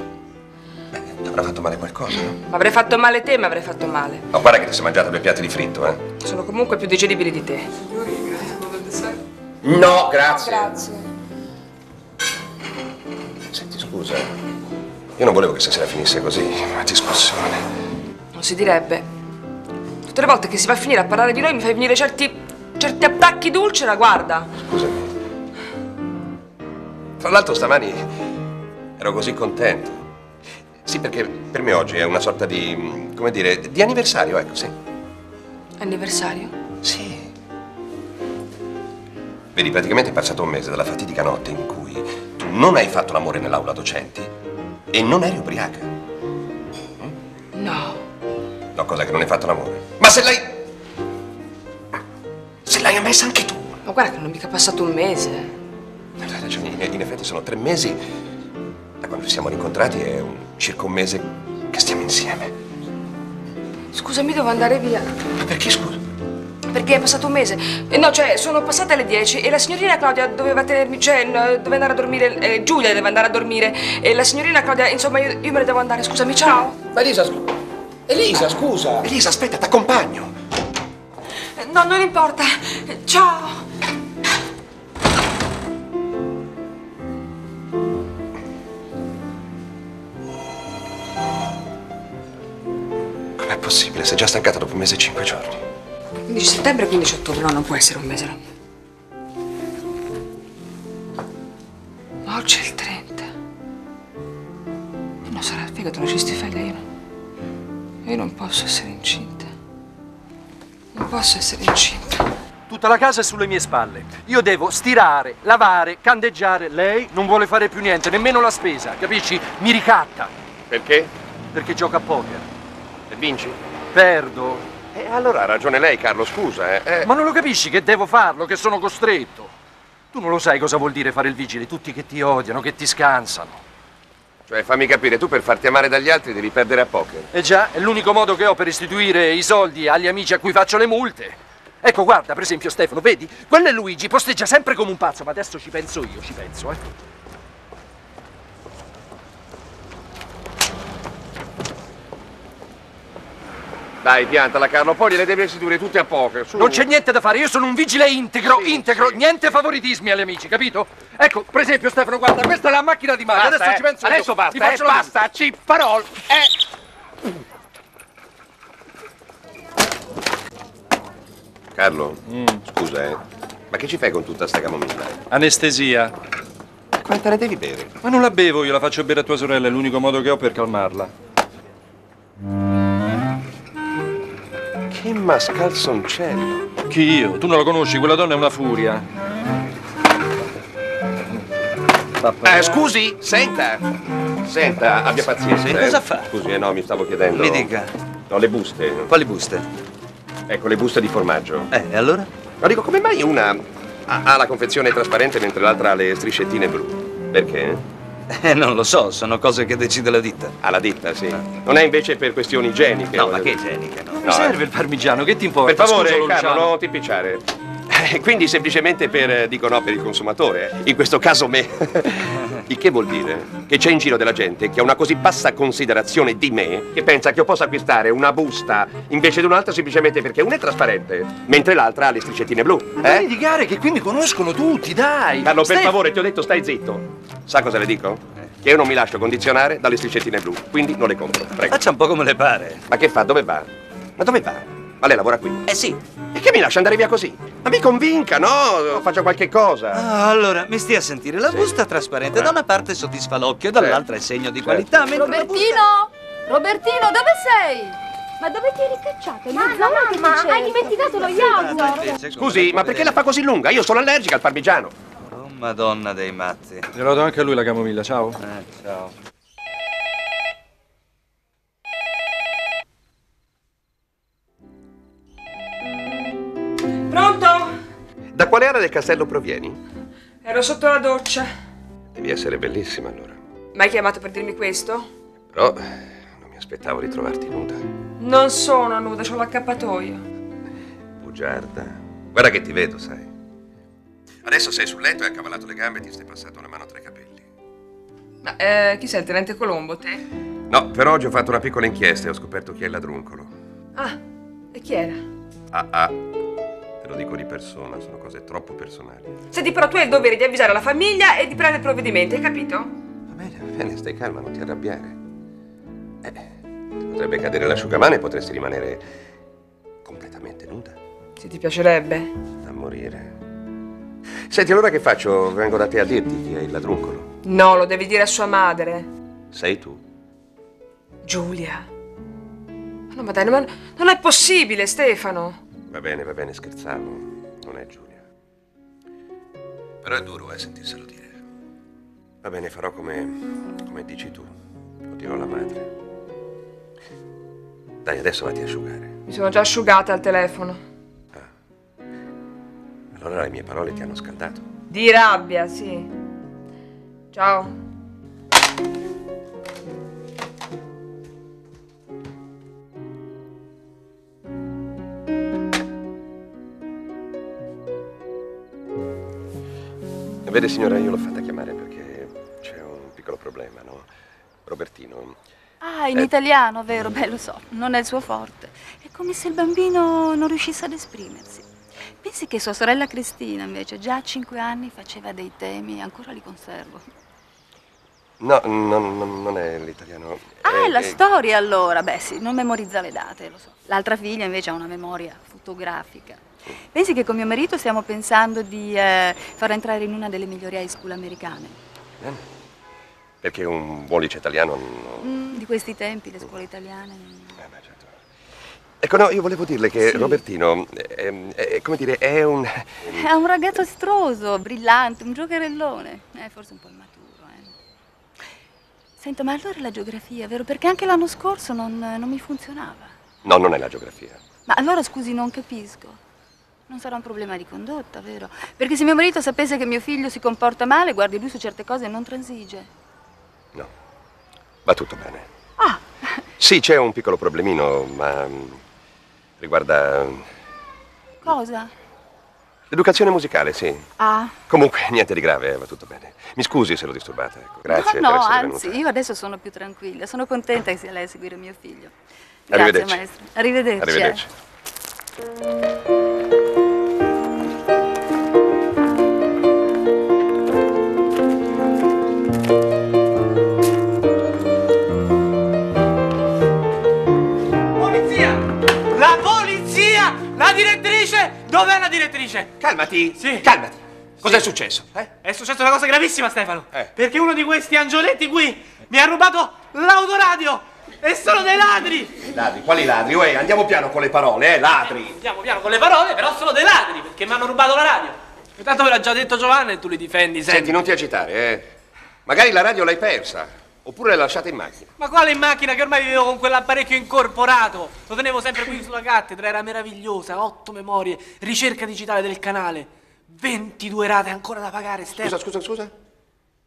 Speaker 1: Ti avrà fatto male qualcosa, no?
Speaker 5: Ma avrei fatto male te, ma avrei fatto male.
Speaker 1: Ma guarda che ti sei mangiato due piatti di fritto, eh?
Speaker 5: Sono comunque più digeribili di te.
Speaker 1: No, grazie.
Speaker 5: Grazie.
Speaker 1: Senti, scusa. Io non volevo che stasera finisse così, una discussione.
Speaker 5: Non si direbbe. Tutte le volte che si va a finire a parlare di noi mi fai venire certi, certi attacchi d'ulcera, guarda.
Speaker 1: Scusami. Tra l'altro stamani ero così contento. Sì, perché per me oggi è una sorta di, come dire, di anniversario, ecco, sì.
Speaker 5: Anniversario?
Speaker 1: Sì. Vedi, praticamente è passato un mese dalla fatidica notte in cui tu non hai fatto l'amore nell'aula docenti e non eri ubriaca.
Speaker 5: No.
Speaker 1: No, cosa che non hai fatto l'amore. Ma se l'hai... Se l'hai ammessa anche tu.
Speaker 5: Ma guarda che non è mica passato un mese.
Speaker 1: Hai ragione, in, in effetti sono tre mesi da quando ci siamo rincontrati è un, circa un mese che stiamo insieme.
Speaker 5: Scusami, devo andare via.
Speaker 1: Ma perché scusa?
Speaker 5: perché è passato un mese. Eh, no, cioè, sono passate le 10 e la signorina Claudia doveva tenermi, cioè, doveva andare a dormire, eh, Giulia deve andare a dormire e la signorina Claudia, insomma, io, io me ne devo andare, scusami, ciao.
Speaker 16: Ma Elisa, scu- Elisa, scusa.
Speaker 1: Elisa, aspetta, t'accompagno.
Speaker 5: Eh, No, non importa. Ciao.
Speaker 1: Possibile? Sei già stancata dopo un mese e cinque giorni.
Speaker 5: 15 settembre e 15 ottobre, no, non può essere un mese. no. Ma oggi è il 30. Non sarà il fegato, una cistifeglia, io non... Io non posso essere incinta. Non posso essere incinta.
Speaker 17: Tutta la casa è sulle mie spalle. Io devo stirare, lavare, candeggiare. Lei non vuole fare più niente, nemmeno la spesa, capisci? Mi ricatta.
Speaker 1: Perché?
Speaker 17: Perché gioca a poker.
Speaker 1: E vinci?
Speaker 17: Perdo.
Speaker 1: E allora ha ragione lei, Carlo, scusa, eh. eh.
Speaker 17: Ma non lo capisci che devo farlo, che sono costretto? Tu non lo sai cosa vuol dire fare il vigile, tutti che ti odiano, che ti scansano.
Speaker 1: Cioè, fammi capire, tu per farti amare dagli altri devi perdere a poker.
Speaker 17: E già, è l'unico modo che ho per restituire i soldi agli amici a cui faccio le multe. Ecco, guarda, per esempio, Stefano, vedi? Quello è Luigi, posteggia sempre come un pazzo, ma adesso ci penso io, ci penso, eh.
Speaker 1: Dai, piantala, Carlo, poi gliele devi restituire tutte a poker. Su.
Speaker 17: Non c'è niente da fare, io sono un vigile integro, integro, niente favoritismi agli amici, capito? Ecco, per esempio, Stefano, guarda, questa è la macchina di Mario, adesso
Speaker 1: eh.
Speaker 17: ci penso io.
Speaker 1: Adesso
Speaker 17: Ti
Speaker 1: basta,
Speaker 17: faccio
Speaker 1: eh, basta, ci parol. Eh. Carlo, scusa, eh. Ma che ci fai con tutta sta camomilla?
Speaker 18: Anestesia.
Speaker 1: Quanta ne devi bere?
Speaker 18: Ma non la bevo, io la faccio bere a tua sorella, è l'unico modo che ho per calmarla.
Speaker 1: Che mascalzoncello.
Speaker 18: Chi io? Tu non la conosci, quella donna è una furia.
Speaker 1: Eh, scusi, senta. Senta, abbia pazienza.
Speaker 15: Sì,
Speaker 1: eh.
Speaker 15: cosa fa?
Speaker 1: Scusi, eh, no, mi stavo chiedendo.
Speaker 15: Mi dica.
Speaker 1: No, le buste.
Speaker 15: Quali buste?
Speaker 1: Ecco, le buste di formaggio.
Speaker 15: Eh, e allora?
Speaker 1: Ma dico, come mai una ha, ha la confezione trasparente mentre l'altra ha le striscettine blu? Perché?
Speaker 15: Eh, non lo so, sono cose che decide la ditta.
Speaker 1: Ah, la ditta, sì. Non è invece per questioni igieniche?
Speaker 15: No, ma che igieniche, no?
Speaker 17: Non mi
Speaker 1: No,
Speaker 17: serve
Speaker 1: eh.
Speaker 17: il parmigiano, che ti importa?
Speaker 1: Per favore, Carlo,
Speaker 17: Luciano.
Speaker 1: non ti picciare. Eh, Quindi semplicemente per, eh, dico no, per il consumatore, eh. in questo caso me. Il che vuol dire che c'è in giro della gente che ha una così bassa considerazione di me che pensa che io possa acquistare una busta invece di un'altra semplicemente perché una è trasparente, mentre l'altra ha le striscettine blu.
Speaker 17: Ma
Speaker 1: Eh?
Speaker 17: di gare che qui mi conoscono tutti, dai!
Speaker 1: Carlo, per
Speaker 17: Stef-
Speaker 1: favore, ti ho detto stai zitto. Sa cosa le dico? Che io non mi lascio condizionare dalle striscettine blu, quindi non le compro. Prego.
Speaker 15: Faccia un po' come le pare.
Speaker 1: Ma che fa? Dove va? Ma dove va? Ma lei lavora qui?
Speaker 15: Eh sì.
Speaker 1: E che mi lascia andare via così? Ma mi convinca, no? Faccia qualche cosa.
Speaker 15: Ah, allora, mi stia a sentire. La busta trasparente da una parte soddisfa l'occhio, dall'altra è segno di qualità, mentre la busta...
Speaker 19: Robertino! Robertino, dove sei? Ma dove ti eri cacciato? È che
Speaker 14: mamma,
Speaker 19: ti cerco.
Speaker 14: hai dimenticato lo yogurt.
Speaker 1: Scusi, ma perché la fa così lunga? Io sono allergica al parmigiano.
Speaker 15: Oh, madonna dei matti.
Speaker 18: Glielo do anche a lui la camomilla, ciao.
Speaker 15: Eh, ciao.
Speaker 1: Da quale area del castello provieni?
Speaker 5: Ero sotto la doccia.
Speaker 1: Devi essere bellissima allora.
Speaker 5: Ma hai chiamato per dirmi questo?
Speaker 1: Però non mi aspettavo di trovarti nuda.
Speaker 5: Non sono nuda, ho l'accappatoio.
Speaker 1: Bugiarda. Guarda che ti vedo, sai. Adesso sei sul letto e hai accavalato le gambe e ti stai passando una mano tra i capelli.
Speaker 5: Ma eh, chi sei, il tenente Colombo, te?
Speaker 1: No, per oggi ho fatto una piccola inchiesta e ho scoperto chi è il ladruncolo.
Speaker 5: Ah, e chi era?
Speaker 1: Ah ah. Lo dico di persona, sono cose troppo personali.
Speaker 5: Senti, però tu hai il dovere di avvisare la famiglia e di prendere provvedimenti, hai capito?
Speaker 1: Va bene, va bene, stai calma, non ti arrabbiare. Eh, potrebbe cadere l'asciugamano e potresti rimanere completamente nuda.
Speaker 5: Se ti piacerebbe.
Speaker 1: Da morire. Senti, allora che faccio? Vengo da te a dirti chi è il ladruncolo.
Speaker 5: No, lo devi dire a sua madre.
Speaker 1: Sei tu.
Speaker 5: Giulia. No, ma dai, ma non è possibile, Stefano.
Speaker 1: Va bene, va bene, scherzavo. Non è Giulia. Però è duro, eh, sentirselo dire. Va bene, farò come, come dici tu. Lo dirò alla madre. Dai, adesso vatti a asciugare.
Speaker 5: Mi sono già asciugata al telefono.
Speaker 1: Allora le mie parole ti hanno scaldato.
Speaker 5: Di rabbia, sì. Ciao.
Speaker 1: Vede signora, io l'ho fatta chiamare perché c'è un piccolo problema, no? Robertino.
Speaker 20: Ah, in
Speaker 1: Eh.
Speaker 20: italiano, vero? Beh, lo so, non è il suo forte. È come se il bambino non riuscisse ad esprimersi. Pensi che sua sorella Cristina, invece, già a cinque anni faceva dei temi, ancora li conservo.
Speaker 1: No, non, non- non è l'italiano.
Speaker 20: Ah, è la
Speaker 1: eh,
Speaker 20: storia allora. Beh, sì, non memorizza le date, lo so. L'altra figlia invece ha una memoria fotografica. Pensi che con mio marito stiamo pensando di eh, farla entrare in una delle migliori high school americane?
Speaker 1: eh, Perché un buon liceo italiano. non-
Speaker 20: Mm, di questi tempi, le scuole italiane.
Speaker 1: Ecco, no, io volevo dirle che
Speaker 20: Sì.
Speaker 1: Robertino, è, è- come dire, è un.
Speaker 20: È un ragazzo estroso, brillante, un giocherellone. Eh, forse un po' immaturo, eh. Senta, ma allora la geografia, vero? Perché anche l'anno scorso non, non mi funzionava.
Speaker 1: No, non è la geografia.
Speaker 20: Ma allora scusi, non capisco. Non sarà un problema di condotta, vero? Perché se mio marito sapesse che mio figlio si comporta male, guardi, lui su certe cose non transige.
Speaker 1: Va tutto bene.
Speaker 20: Ah.
Speaker 1: Sì, c'è un piccolo problemino, ma. mm, riguarda.
Speaker 20: Cosa?
Speaker 1: l'educazione musicale, sì.
Speaker 20: Ah.
Speaker 1: Comunque, niente di grave, eh, va tutto bene. Mi scusi se l'ho disturbata, ecco. Grazie
Speaker 20: no, no, anzi,
Speaker 1: venuta.
Speaker 20: io adesso sono più tranquilla. Sono contenta che sia lei a seguire mio figlio. Grazie,
Speaker 1: Arrivederci.
Speaker 20: maestro. Arrivederci. eh.
Speaker 1: Arrivederci.
Speaker 21: Polizia! Dov'è la direttrice?
Speaker 22: Calmati.
Speaker 21: Sì.
Speaker 22: Calmati. Cos'è successo? Eh?
Speaker 21: È successa una cosa gravissima, Stefano. Perché uno di questi angioletti qui mi ha rubato l'autoradio! E sono dei ladri!
Speaker 22: Ladri, quali ladri? Uè, andiamo piano con le parole, eh, ladri.
Speaker 21: Andiamo piano con le parole, però sono dei ladri, perché mi hanno rubato la radio. Intanto ve l'ha già detto Giovanni e tu li difendi sempre.
Speaker 1: Senti, non ti agitare, eh. Magari la radio l'hai persa, oppure l'hai lasciata in macchina.
Speaker 21: Ma quale in macchina che ormai vivevo con quell'apparecchio incorporato? Lo tenevo sempre qui sulla cattedra, era meravigliosa, otto memorie, ricerca digitale del canale, 22 rate ancora da pagare, Stefano.
Speaker 1: Scusa, scusa, scusa.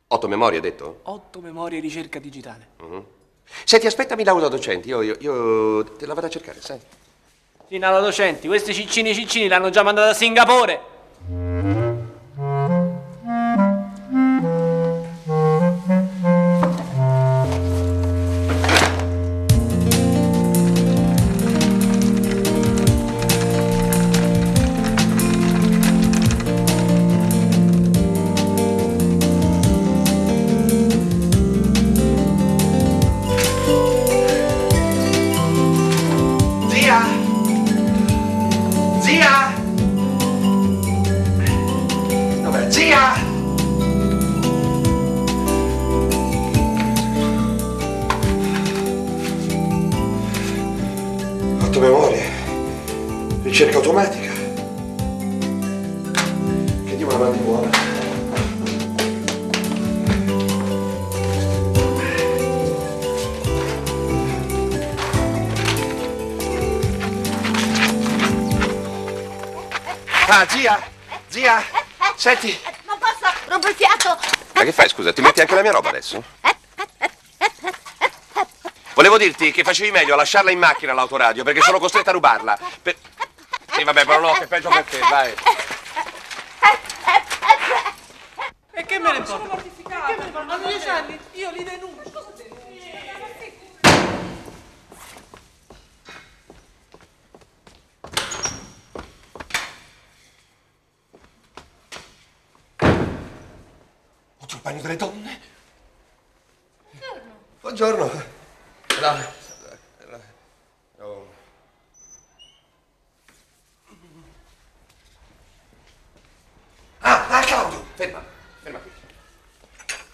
Speaker 1: Otto memorie, hai detto?
Speaker 21: Otto memorie ricerca digitale.
Speaker 1: Mhm. Senti, aspettami l'auto docenti, io, io, io te la vado a cercare, sai?
Speaker 21: Sì, Nala docenti, questi ciccini ciccini l'hanno già mandata a Singapore.
Speaker 1: Ah, zia! Zia! Senti!
Speaker 4: Non posso, rompo il fiato.
Speaker 1: Ma che fai, scusa? Ti metti anche la mia roba adesso? Volevo dirti che facevi meglio a lasciarla in macchina l'autoradio, perché sono costretta a rubarla. Per- Sì, vabbè, però no, che è peggio per te, vai.
Speaker 21: E che me ne importa? Sono mortificato. Hanno dieci anni, io li denuncio.
Speaker 1: Bagno delle donne. Buongiorno. No, no. Ah, ah, Claudio! Ferma, ferma qui.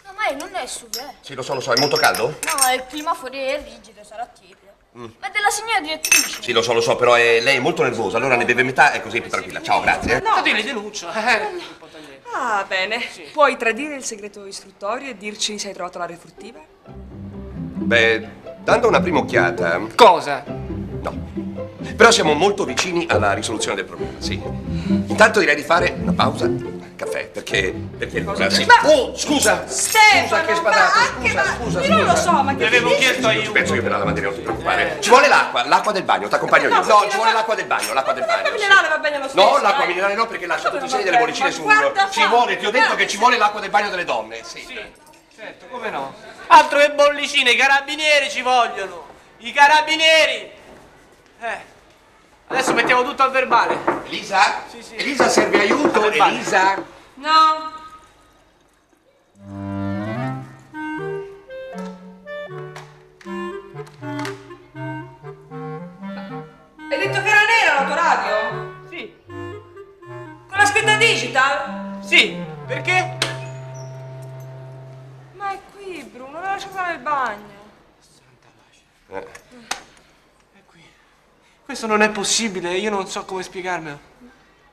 Speaker 11: No, ma non è su, eh.
Speaker 1: Sì, lo so, lo so, è molto caldo?
Speaker 11: No, il clima fuori è rigido, sarà tiepido.
Speaker 1: Mm.
Speaker 11: Ma è della signora direttrice.
Speaker 1: Sì, lo so, lo so, però è- lei è molto nervosa, allora ne beve metà e così è più tranquilla. Ciao, grazie. eh.
Speaker 21: No, io li denuncio. Eh.
Speaker 5: Ah, bene. Puoi tradire il segreto istruttorio e dirci se hai trovato la refruttiva?
Speaker 1: Beh, dando una prima occhiata.
Speaker 21: Cosa?
Speaker 1: Però siamo molto vicini alla risoluzione del problema, sì. Intanto direi di fare una pausa, caffè, perché... perché allora, sì.
Speaker 5: Ma-
Speaker 1: Oh, scusa!
Speaker 5: Stefano,
Speaker 1: Scusa che spadato, scusa, scusa,
Speaker 5: io non lo so, ma che
Speaker 1: avevo
Speaker 5: dici?
Speaker 1: chiesto aiuto. Penso io per la lavanderia, non ti preoccupare. Ci vuole l'acqua, l'acqua del bagno, ti accompagno io.
Speaker 5: No,
Speaker 1: ci vuole l'acqua del bagno, l'acqua del bagno.
Speaker 5: L'acqua minerale va bene lo stesso.
Speaker 1: No, l'acqua
Speaker 5: eh.
Speaker 1: minerale no, perché lascia tutti i segni delle bollicine
Speaker 5: Ma
Speaker 1: sul
Speaker 5: guarda
Speaker 1: Ci vuole, ti ho detto che ci vuole l'acqua del bagno delle donne, sì.
Speaker 21: Certo, come no? Altro che bollicine, i carabinieri ci vogliono! I carabinieri! Eh. Adesso mettiamo tutto al verbale.
Speaker 1: Elisa?
Speaker 21: Sì, sì.
Speaker 1: Elisa serve aiuto. Elisa?
Speaker 5: No. Hai detto che era nera l'autoradio?
Speaker 21: Sì.
Speaker 5: Con la scritta digital?
Speaker 21: Sì, perché?
Speaker 5: Ma è qui, Bruno, l'ho lasciata nel bagno.
Speaker 1: Eh.
Speaker 21: Questo non è possibile, io non so come spiegarmelo.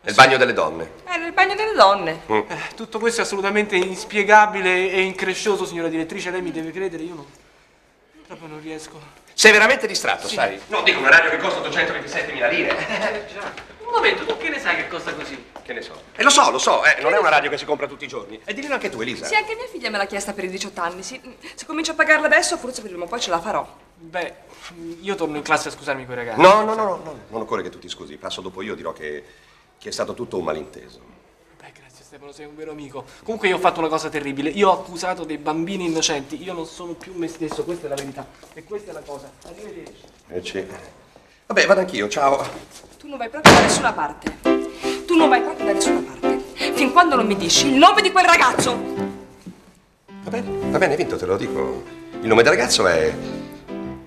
Speaker 1: Nel bagno delle donne.
Speaker 5: È nel bagno delle donne.
Speaker 1: Mm.
Speaker 21: Eh, tutto questo è assolutamente inspiegabile e increscioso, signora direttrice, lei mi deve credere, io non... proprio non riesco.
Speaker 1: Sei veramente distratto,
Speaker 21: Sì.
Speaker 1: sai? No, dico un orario che costa 827.000 lire.
Speaker 21: Un momento, tu che ne sai che costa così?
Speaker 1: Che ne so. E lo so, lo so, eh, non è una radio che si compra tutti i giorni. E dillo anche tu, Elisa.
Speaker 5: Sì, anche mia figlia me l'ha chiesta per i 18 anni. sì. Se comincio a pagarla adesso, forse prima o poi ce la farò.
Speaker 21: Beh, io torno in classe a scusarmi con i ragazzi.
Speaker 1: No, no, no, no, no, non occorre che tu ti scusi. Passo dopo io, dirò che, che è stato tutto un malinteso.
Speaker 21: Beh, grazie Stefano, sei un vero amico. Comunque io ho fatto una cosa terribile. Io ho accusato dei bambini innocenti. Io non sono più me stesso, questa è la verità. E questa è la cosa. Arrivederci.
Speaker 1: Eh, sì. Vabbè, vado anch'io, ciao.
Speaker 5: Tu non vai proprio da nessuna parte. Tu non vai proprio da nessuna parte. Fin quando non mi dici il nome di quel ragazzo.
Speaker 1: Va bene, va bene, vinto, te lo dico. Il nome del ragazzo è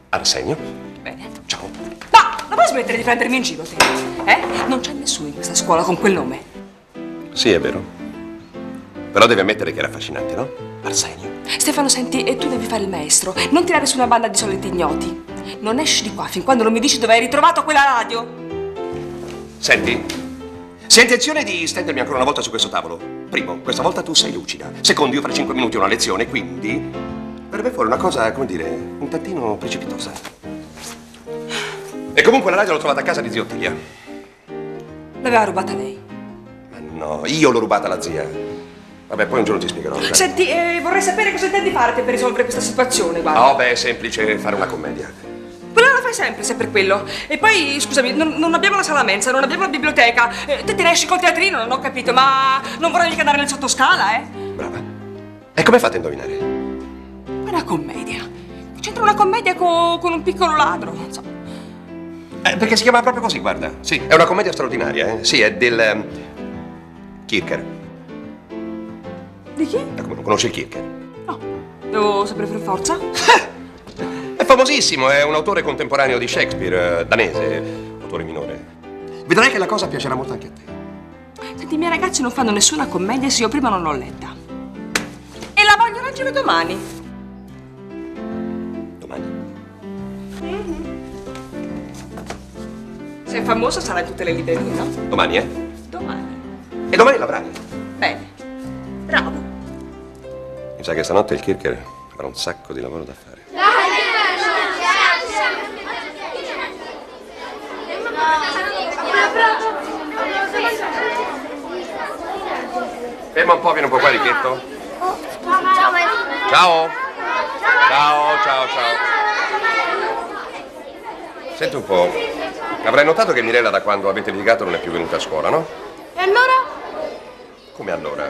Speaker 1: Arsenio.
Speaker 5: Bene.
Speaker 1: Ciao.
Speaker 5: Ma non puoi smettere di prendermi in giro, te? Eh? Non c'è nessuno in questa scuola con quel nome.
Speaker 1: Sì, è vero. Però devi ammettere che era affascinante, no? Arsenio.
Speaker 5: Stefano, senti, e tu devi fare il maestro. Non tirare su una banda di soliti ignoti. Non esci di qua fin quando non mi dici dove hai ritrovato quella radio.
Speaker 1: Senti, se hai intenzione di stendermi ancora una volta su questo tavolo, primo, questa volta tu sei lucida. Secondo, io fra cinque minuti ho una lezione, quindi verrebbe fuori una cosa, come dire, un tantino precipitosa. E comunque la radio l'ho trovata a casa di zio Ottilia.
Speaker 5: L'aveva rubata lei.
Speaker 1: Ma no, io l'ho rubata alla zia. Vabbè, poi un giorno ti spiegherò. dai.
Speaker 5: Senti, eh, vorrei sapere cosa intendi fare per risolvere questa situazione, guarda.
Speaker 1: Oh, beh, è semplice fare una commedia.
Speaker 5: Quella la fai sempre, sempre quello. E poi, scusami, non, non abbiamo la sala mensa, non abbiamo la biblioteca. Eh, te te ne esci col teatrino, non ho capito, ma non vorrei mica andare nel sottoscala, eh?
Speaker 1: Brava. E come fate a indovinare?
Speaker 5: Una commedia. C'entra una commedia co- con un piccolo ladro, non so.
Speaker 1: Eh, perché si chiama proprio così, guarda. Sì, è una commedia straordinaria, eh. Sì, è del... ehm, Kircher.
Speaker 5: Di chi?
Speaker 1: Eh, come non conosci il Kircher?
Speaker 5: Devo sapere per forza?
Speaker 1: Famosissimo, è un autore contemporaneo di Shakespeare, eh, danese, autore minore. Vedrai che la cosa piacerà molto anche a te.
Speaker 5: Senti, i miei ragazzi non fanno nessuna commedia se io prima non l'ho letta. E la voglio leggere domani.
Speaker 1: Domani?
Speaker 5: Se è famosa sarà in tutte le librerie, no?
Speaker 1: Domani, eh?
Speaker 5: Domani.
Speaker 1: E domani l'avrai.
Speaker 5: Bene. Bravo.
Speaker 1: Mi sa che stanotte il Kircher avrà un sacco di lavoro da fare. Ferma un po', vieni un po' qua, Richetto. Ciao. Ciao, ciao, ciao. Senti un po'. Avrai notato che Mirella da quando avete litigato non è più venuta a scuola, no?
Speaker 11: E allora?
Speaker 1: Come allora?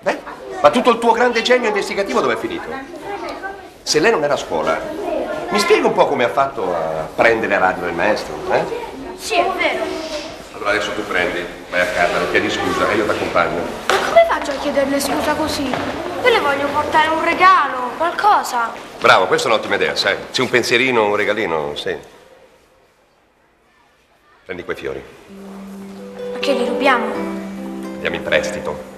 Speaker 1: Beh, ma tutto il tuo grande genio investigativo dove è finito? Se lei non era a scuola, mi spieghi un po' come ha fatto a prendere la radio del maestro, eh?
Speaker 11: Sì, è vero.
Speaker 1: Allora adesso tu prendi, vai a casa, mi chiedi scusa e io ti accompagno.
Speaker 11: Ma come faccio a chiederle scusa così? Io le voglio portare un regalo, qualcosa.
Speaker 1: Bravo, questa è un'ottima idea, sai? C'è un pensierino, un regalino, sì. Prendi quei fiori,
Speaker 11: Ma che li rubiamo?
Speaker 1: andiamo in prestito.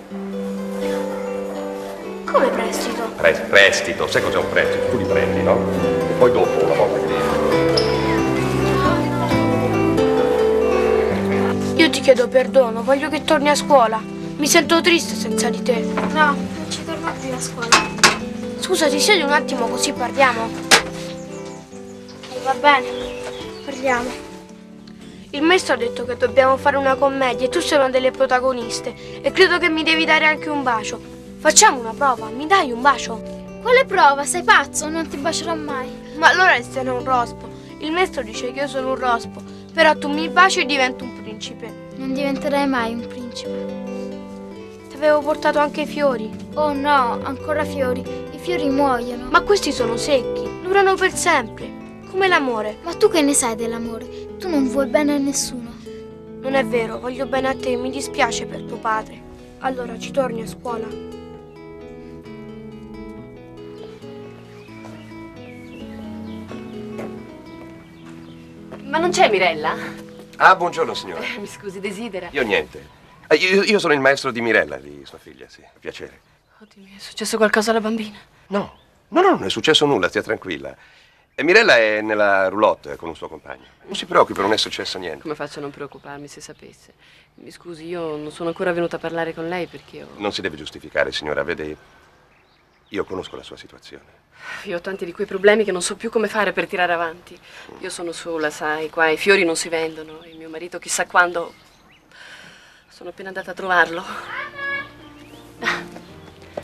Speaker 11: Come prestito?
Speaker 1: Pre- prestito, sai cos'è un prestito? Tu li prendi, no? E poi dopo, una volta che...
Speaker 11: Io ti chiedo perdono, voglio che torni a scuola. Mi sento triste senza di te.
Speaker 14: No, non ci torno più a scuola.
Speaker 11: Scusa, ti siedi un attimo così parliamo?
Speaker 14: Va bene, parliamo.
Speaker 11: Il maestro ha detto che dobbiamo fare una commedia e tu sei una delle protagoniste e credo che mi devi dare anche un bacio. Facciamo una prova, mi dai un bacio?
Speaker 14: Quale prova? Sei pazzo? Non ti bacerò mai.
Speaker 11: Ma allora sei un rospo. Il maestro dice che io sono un rospo, però tu mi baci e divento un principe.
Speaker 14: Non diventerai mai un principe.
Speaker 11: Ti avevo portato anche i fiori.
Speaker 14: Oh no, ancora fiori. I fiori muoiono.
Speaker 11: Ma questi sono secchi, durano per sempre, come l'amore.
Speaker 14: Ma tu che ne sai dell'amore? Tu non vuoi bene a nessuno.
Speaker 11: Non è vero, voglio bene a te, mi dispiace per tuo padre. Allora ci torni a scuola.
Speaker 23: Ma non c'è Mirella?
Speaker 1: Ah, buongiorno signora.
Speaker 23: Mi scusi, desidera.
Speaker 1: Io niente. Eh, Io, io sono il maestro di Mirella, di sua figlia, sì. Piacere.
Speaker 23: Oddio mio, è successo qualcosa alla bambina?
Speaker 1: No, no, no, non è successo nulla, stia tranquilla. E Mirella è nella roulotte con un suo compagno. Non si preoccupi, non è successo niente.
Speaker 23: Come faccio a non preoccuparmi se sapesse? Mi scusi, io non sono ancora venuta a parlare con lei perché io,
Speaker 1: Non si deve giustificare, signora, vede. Io conosco la sua situazione.
Speaker 23: Io ho tanti di quei problemi che non so più come fare per tirare avanti. Io sono sola, sai, qua i fiori non si vendono e mio marito chissà quando... Sono appena andata a trovarlo.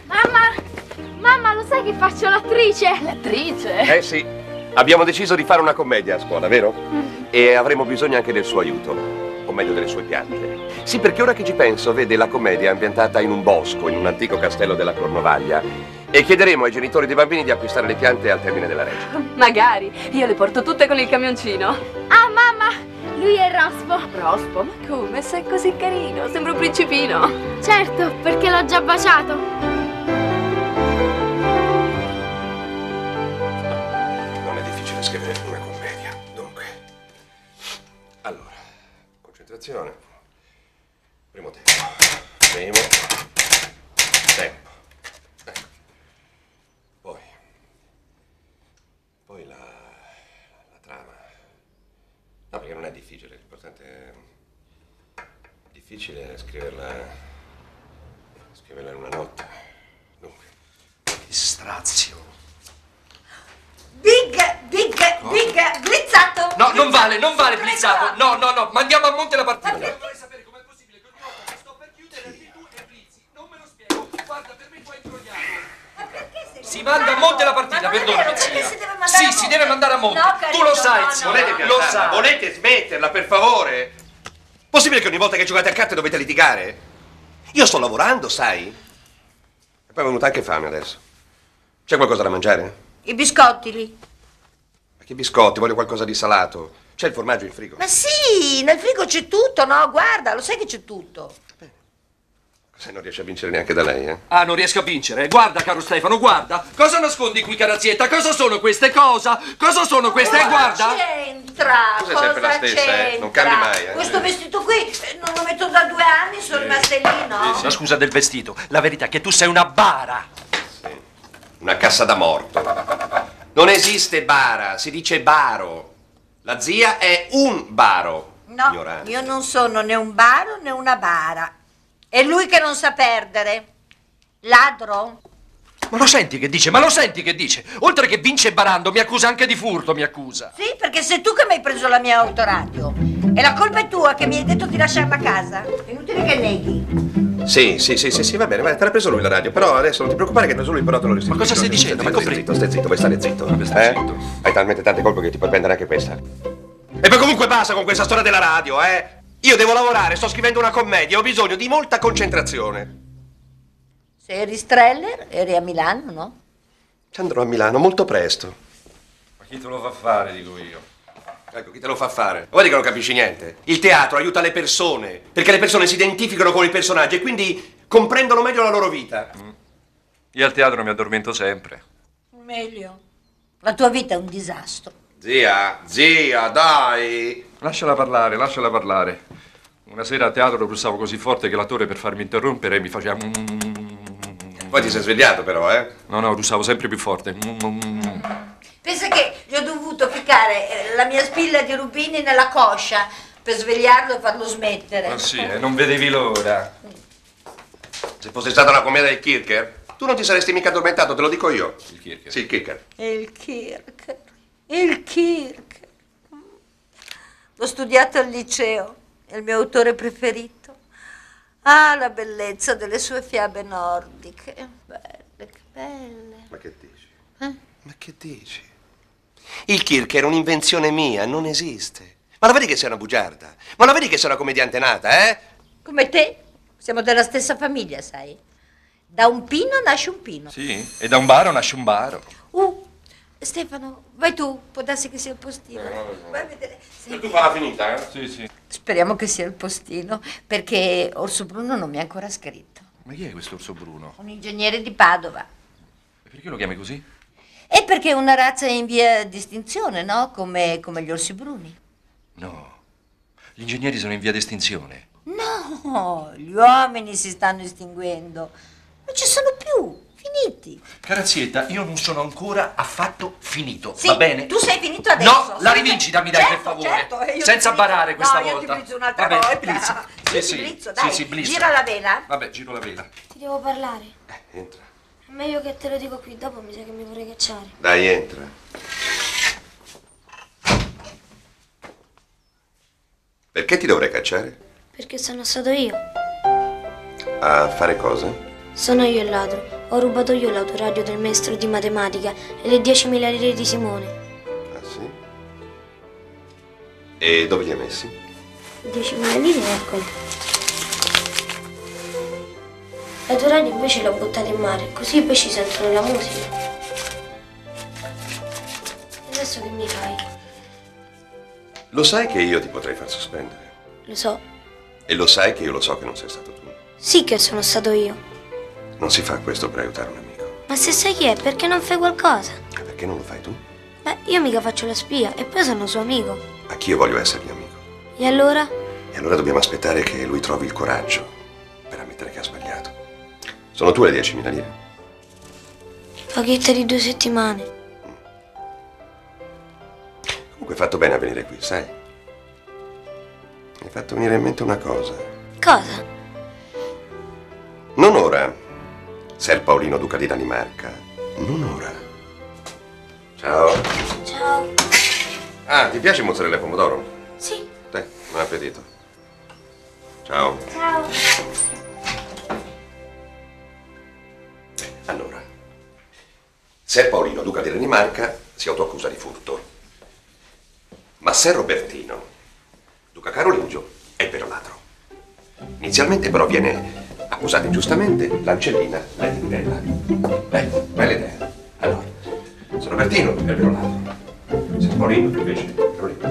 Speaker 14: Mamma! Mamma, lo sai che faccio l'attrice?
Speaker 23: L'attrice?
Speaker 1: Eh sì, abbiamo deciso di fare una commedia a scuola, vero? E avremo bisogno anche del suo aiuto, o meglio delle sue piante. Sì, perché ora che ci penso, vede, la commedia è ambientata in un bosco, in un antico castello della Cornovaglia, e chiederemo ai genitori dei bambini di acquistare le piante al termine della recita.
Speaker 23: Magari, io le porto tutte con il camioncino.
Speaker 14: Ah, mamma! Lui è Rospo.
Speaker 23: Rospo? Ma come? Sei così carino, sembra un principino.
Speaker 14: Certo, perché l'ho già baciato.
Speaker 1: Non è difficile scrivere una commedia. Dunque. Allora, concentrazione. Primo tempo. Primo tempo. Ecco. Poi. Poi la, la trama. No, perché non è difficile, l'importante è. Difficile è scriverla. Scriverla in una notte. Dunque. Che strazio.
Speaker 4: Big, big, big, blizzato!
Speaker 17: No, non vale, non vale blizzato. No, no, no, mandiamo a monte la partita. Vorrei sapere com'è possibile che ogni volta che sto per chiudere arrivi tu e blizzi. Non me lo spiego. Guarda, per me tu hai imbrogliato. Si manda a monte la partita, perdonami, zia. Si deve mandare a monte.
Speaker 4: No,
Speaker 17: tu
Speaker 4: carino,
Speaker 17: lo sai,
Speaker 4: no,
Speaker 17: zia.
Speaker 4: no,
Speaker 1: Volete
Speaker 17: Lo sai.
Speaker 1: Volete smetterla, per favore? Possibile che ogni volta che giocate a carte dovete litigare? Io sto lavorando, sai? E poi è venuta anche fame adesso. C'è qualcosa da mangiare?
Speaker 4: I biscotti lì.
Speaker 1: Ma che biscotti? Voglio qualcosa di salato. C'è il formaggio in frigo.
Speaker 4: Ma sì, nel frigo c'è tutto, no? Guarda, lo sai che c'è tutto.
Speaker 1: Se non riesce a vincere neanche da lei, eh?
Speaker 17: Ah, non riesco a vincere. Guarda, caro Stefano, guarda. Cosa nascondi qui, carazietta? Cosa sono queste? Cosa? Cosa sono queste? Eh, guarda.
Speaker 4: C'entra,
Speaker 1: Tu sei
Speaker 4: cosa
Speaker 1: sempre la stessa, eh?
Speaker 4: c'entra?
Speaker 1: Non cambi mai, eh?
Speaker 4: Questo vestito qui eh, non lo metto da due anni, sono rimaste lì, no?
Speaker 17: La scusa del vestito. La verità è che tu sei una bara.
Speaker 1: Una cassa da morto. Non esiste bara, si dice baro. La zia è un baro.
Speaker 4: No,
Speaker 1: Ignorante.
Speaker 4: io non sono né un baro né una bara. È lui che non sa perdere. Ladro?
Speaker 17: Ma lo senti che dice? Ma lo senti che dice? Oltre che vince barando, mi accusa anche di furto, mi accusa.
Speaker 4: Sì, perché sei tu che mi hai preso la mia autoradio. E la colpa è tua che mi hai detto di lasciarla a casa. È inutile che neghi.
Speaker 1: Sì, sì, sì, sì, sì, va bene, va, te l'ha preso lui la radio, però adesso non ti preoccupare che ha preso lui, però te lo restituisco.
Speaker 17: Ma cosa stai
Speaker 1: Zitto,
Speaker 17: dicendo?
Speaker 1: Zitto,
Speaker 17: Ma
Speaker 1: stai zitto, stai zitto, vuoi stare zitto? Eh? Hai talmente tante colpe che ti puoi prendere anche questa. E poi comunque basta con questa storia della radio, eh? Io devo lavorare, sto scrivendo una commedia, ho bisogno di molta concentrazione.
Speaker 4: Se eri Streller, eri a Milano, no?
Speaker 1: Ci andrò a Milano molto presto.
Speaker 24: Ma chi te lo fa fare, dico io?
Speaker 1: Ecco, chi te lo fa fare? Guardi che non capisci niente. Il teatro aiuta le persone, perché le persone si identificano con i personaggi e quindi comprendono meglio la loro vita.
Speaker 24: Io al teatro mi addormento sempre.
Speaker 4: Meglio. La tua vita è un disastro.
Speaker 1: Zia, zia, dai!
Speaker 24: Lasciala parlare, lasciala parlare. Una sera a teatro russavo così forte che l'attore per farmi interrompere mi faceva...
Speaker 1: Poi ti sei svegliato però, eh?
Speaker 24: No, no, russavo sempre più forte.
Speaker 4: Pensa che gli ho dovuto ficcare eh, la mia spilla di rubini nella coscia per svegliarlo e farlo smettere.
Speaker 24: Ma sì, eh, non vedevi l'ora.
Speaker 1: Se fosse stata una commedia del Kircher, tu non ti saresti mica addormentato, te lo dico io.
Speaker 24: Il Kircher?
Speaker 1: Sì, il Kircher.
Speaker 4: Il Kirk. Il Kirk. L'ho studiato al liceo, è il mio autore preferito. Ah, la bellezza delle sue fiabe nordiche. Belle, che belle.
Speaker 1: Ma che dici?
Speaker 4: Eh?
Speaker 1: Ma che dici? Il Kirk era un'invenzione mia, non esiste. Ma la vedi che sei una bugiarda? Ma la vedi che sei una commediante nata, eh?
Speaker 4: Come te, siamo della stessa famiglia, sai? Da un pino nasce un pino.
Speaker 17: Sì, e da un baro nasce un baro.
Speaker 4: Uh, Stefano, vai tu, può darsi che sia il postino. Vai a vedere.
Speaker 1: E tu farà finita, eh?
Speaker 17: Sì, sì.
Speaker 4: Speriamo che sia il postino, perché Orso Bruno non mi ha ancora scritto.
Speaker 17: Ma chi è questo orso bruno?
Speaker 4: Un ingegnere di Padova.
Speaker 17: E perché lo chiami così?
Speaker 4: E perché è una razza in via di estinzione, no? Come, come gli orsi bruni.
Speaker 17: No. Gli ingegneri sono in via d'estinzione.
Speaker 4: No, gli uomini si stanno estinguendo. Non ci sono più, finiti.
Speaker 17: Carazietta, io non sono ancora affatto finito,
Speaker 4: Sì,
Speaker 17: va bene?
Speaker 4: tu sei finito adesso.
Speaker 17: No, la rivincita mi dai per
Speaker 4: Certo,
Speaker 17: favore.
Speaker 4: certo, io
Speaker 17: Senza
Speaker 4: ti-
Speaker 17: barare questa
Speaker 4: no, io
Speaker 17: volta.
Speaker 4: ti blizzo un'altra
Speaker 17: Va bene,
Speaker 4: volta.
Speaker 17: blizz.
Speaker 4: Sì,
Speaker 17: Sì,
Speaker 4: ti
Speaker 17: sì.
Speaker 4: blizzo,
Speaker 17: Sì,
Speaker 4: dai.
Speaker 17: sì, blizza.
Speaker 4: Gira la vela.
Speaker 17: Vabbè, giro la vela.
Speaker 25: Ti devo parlare.
Speaker 1: Entra.
Speaker 25: È meglio che te lo dico qui, dopo mi sa che mi vorrei cacciare.
Speaker 1: Dai, entra. Perché ti dovrei cacciare?
Speaker 25: Perché sono stato io.
Speaker 1: A fare cosa?
Speaker 25: Sono io il ladro. Ho rubato io l'autoradio del maestro di matematica e le 10.000 lire di Simone.
Speaker 1: Ah, sì? E dove li hai messi?
Speaker 25: 10.000 lire, eccole. L'autoradio invece l'ho buttato in mare, così i pesci sentono la musica. E adesso che mi fai?
Speaker 1: Lo sai che io ti potrei far sospendere.
Speaker 25: Lo so.
Speaker 1: E lo sai che io lo so che non sei stato tu.
Speaker 25: Sì che sono stato io.
Speaker 1: Non si fa questo per aiutare un amico.
Speaker 25: Ma se sai chi è, perché non fai qualcosa?
Speaker 1: Perché non lo fai tu?
Speaker 25: Beh, io mica faccio la spia e poi sono suo amico.
Speaker 1: Anch'io voglio essergli amico.
Speaker 25: E allora?
Speaker 1: E allora dobbiamo aspettare che lui trovi il coraggio per ammettere che ha sbagliato. Sono tue le 10.000 lire?
Speaker 25: Paghetta di due settimane.
Speaker 1: Comunque hai fatto bene a venire qui, sai? Mi hai fatto venire in mente una cosa.
Speaker 25: Cosa?
Speaker 1: Non ora, Ser Paolino Duca di Danimarca. Non ora. Ciao.
Speaker 25: Ciao.
Speaker 1: Ah, ti piace mozzarella e pomodoro?
Speaker 25: Sì.
Speaker 1: Dai, buon appetito. Ciao.
Speaker 25: Ciao.
Speaker 1: Allora, Ser Paolino Duca di Danimarca si autoaccusa di furto. Ma Ser Robertino, Duca Carolingio, è vero ladro. Inizialmente però viene accusata ingiustamente l'Ancellina Nightingale. Beh, bella idea. Allora, Ser Robertino è vero ladro. Ser Paolino invece Carolingio.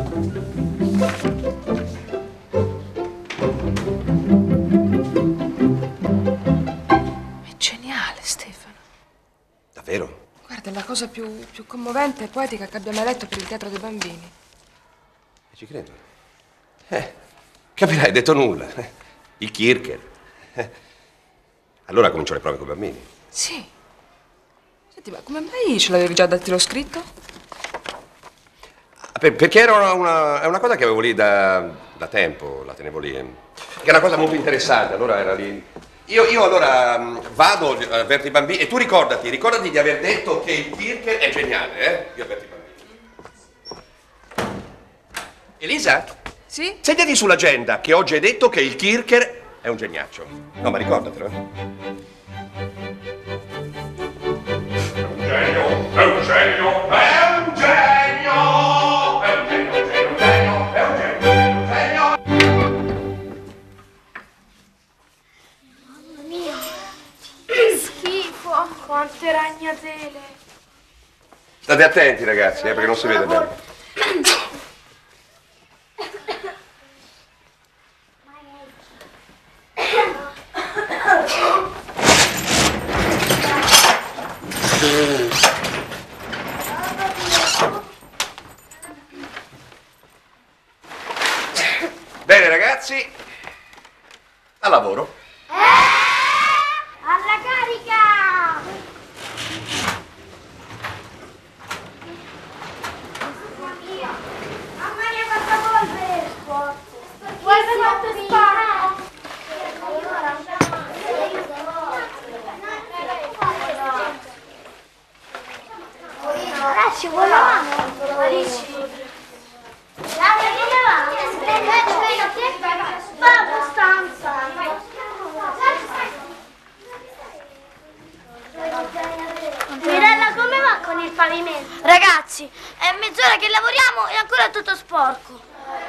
Speaker 5: È geniale, Stefano.
Speaker 1: Davvero?
Speaker 5: Guarda, è la cosa più, più commovente e poetica che abbia mai letto per il teatro dei bambini.
Speaker 1: Ci credo. Eh, capirai, hai detto nulla. Il Kircher. Eh. Allora comincio le prove con i bambini.
Speaker 5: Sì. Senti, ma come mai ce l'avevi già dati lo scritto?
Speaker 1: Ah, per- perché era una, una- è una cosa che avevo lì da, da tempo, la tenevo lì. eh. Che è una cosa molto interessante, allora era lì. Io, io allora mh, vado a avverto i bambini e tu ricordati, ricordati di aver detto che il Kircher è geniale, eh? Io avverto i bambini. Elisa?
Speaker 5: Sì?
Speaker 1: Segnati sull'agenda che oggi hai detto che il Kircher è un geniaccio. No, ma ricordatelo. eh.
Speaker 26: È un genio, è un genio, è un genio, è un genio, è un genio, è un genio, è un genio.
Speaker 25: Mamma mia. Che schifo. Quante ragnatele.
Speaker 1: State attenti ragazzi, eh, perché non si vede bene. Bene ragazzi, a lavoro.
Speaker 8: ci volevamo. Alice. La vedevamo. Babbo stanza. Mirella come va con il pavimento?
Speaker 25: Ragazzi, è mezz'ora che lavoriamo e ancora tutto sporco.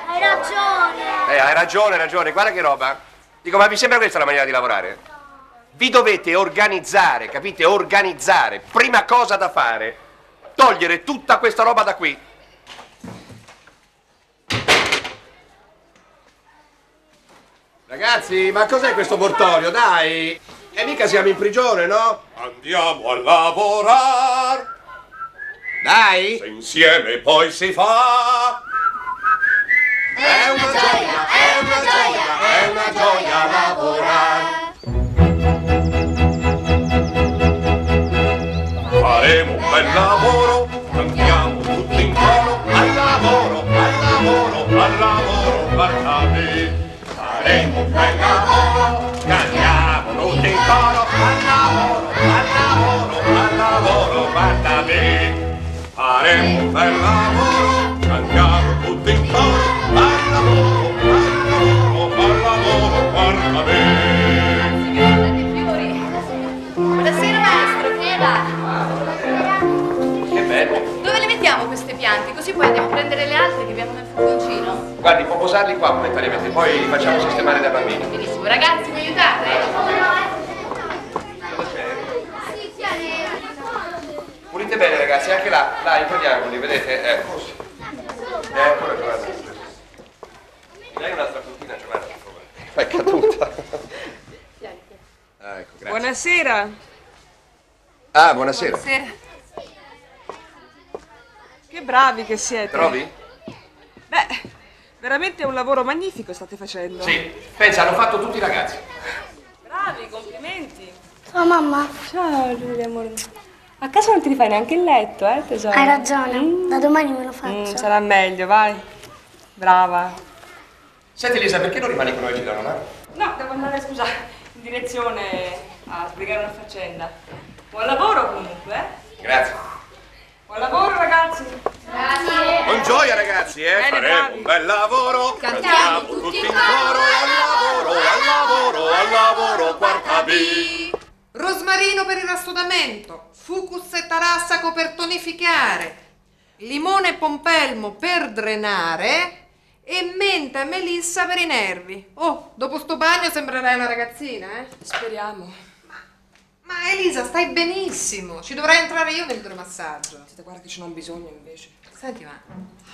Speaker 25: Hai ragione.
Speaker 1: Eh, hai ragione, hai ragione. Guarda che roba. Dico, ma vi sembra questa la maniera di lavorare? Vi dovete organizzare, capite? Organizzare. Prima cosa da fare togliere tutta questa roba da qui. Ragazzi, ma cos'è questo mortorio? Dai! E mica siamo in prigione, no?
Speaker 2: Andiamo a lavorare.
Speaker 1: Dai!
Speaker 2: Se insieme poi si fa.
Speaker 8: È una gioia, è una gioia, è una gioia lavorare.
Speaker 2: Bel lavoro, cantiamo tutti in coro. Al lavoro, al lavoro, al lavoro, guardate. Faremo un bel lavoro, cantiamo tutti in coro. Al lavoro, al lavoro, al lavoro, guardate. Faremo bel lavoro,
Speaker 10: prendere le altre che abbiamo nel furgoncino.
Speaker 1: Guardi, può posarli qua momentaneamente, poi li facciamo sistemare dai bambini.
Speaker 10: Benissimo, ragazzi, mi aiutate?
Speaker 1: Pulite bene ragazzi, anche là, là, in quegli angoli, vedete? Eh, così. Eh, ancora Giovanna. Dai un'altra puntina Giovanna, per favore. È caduta. Ah, ecco, grazie.
Speaker 5: Buonasera.
Speaker 1: Ah, buonasera.
Speaker 5: Che bravi che siete.
Speaker 1: Trovi?
Speaker 5: Beh, veramente è un lavoro magnifico state facendo.
Speaker 1: Sì. Pensa, hanno fatto tutti i ragazzi.
Speaker 5: Bravi, complimenti.
Speaker 14: Ciao mamma.
Speaker 5: Ciao Giulia, amore. A casa non ti rifai neanche il letto, eh, tesoro?
Speaker 14: Hai ragione, da domani me lo faccio.
Speaker 5: Mm, sarà meglio, vai. Brava.
Speaker 1: Senti Elisa, perché non rimani con noi dai una mano?
Speaker 5: No, devo andare, scusa, in direzione a spiegare una faccenda. Buon lavoro comunque, eh?
Speaker 1: Grazie.
Speaker 5: Buon lavoro ragazzi.
Speaker 10: Grazie.
Speaker 1: Con gioia ragazzi, eh?
Speaker 5: Bene,
Speaker 1: Faremo
Speaker 5: bravi.
Speaker 1: un bel lavoro.
Speaker 10: Cantiamo tutti in coro,
Speaker 2: al lavoro, al lavoro, al lavoro, quarta B.
Speaker 27: Rosmarino per il rassodamento, fucus e tarassaco per tonificare, limone e pompelmo per drenare e menta e melissa per i nervi. Oh, dopo sto bagno sembrerai una ragazzina, eh?
Speaker 5: Speriamo.
Speaker 27: Ma Elisa, stai benissimo. Ci dovrei entrare io nel idromassaggio.
Speaker 5: Senti, guarda che ce n'ho bisogno invece.
Speaker 27: Senti, ma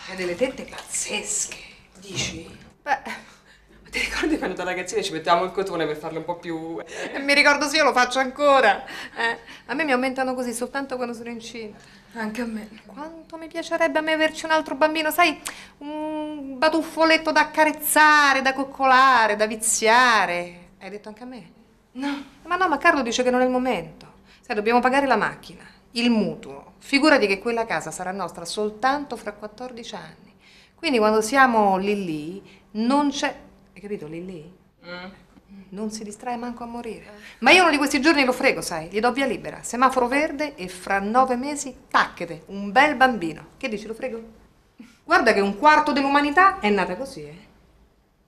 Speaker 27: hai delle tette pazzesche.
Speaker 5: Dici?
Speaker 27: Beh,
Speaker 5: Ma ti ricordi quando da ragazzina ci mettevamo il cotone per farle un po' più...
Speaker 27: e mi ricordo se io lo faccio ancora. Eh, a me mi aumentano così soltanto quando sono incinta.
Speaker 5: Anche a me.
Speaker 27: Quanto mi piacerebbe a me averci un altro bambino, sai, un batuffoletto da accarezzare, da coccolare, da viziare. Hai detto anche a me?
Speaker 5: No.
Speaker 27: Ma no, ma Carlo dice che non è il momento. Sai, dobbiamo pagare la macchina, il mutuo. Figurati che quella casa sarà nostra soltanto fra 14 anni. Quindi quando siamo lì lì, non c'è... Hai capito, lì lì? Non si distrae manco a morire. Ma io uno di questi giorni lo frego, sai, gli do via libera. Semaforo verde e fra nove mesi, tacchete, un bel bambino. Che dici, lo frego? Guarda che un quarto dell'umanità è nata così, eh.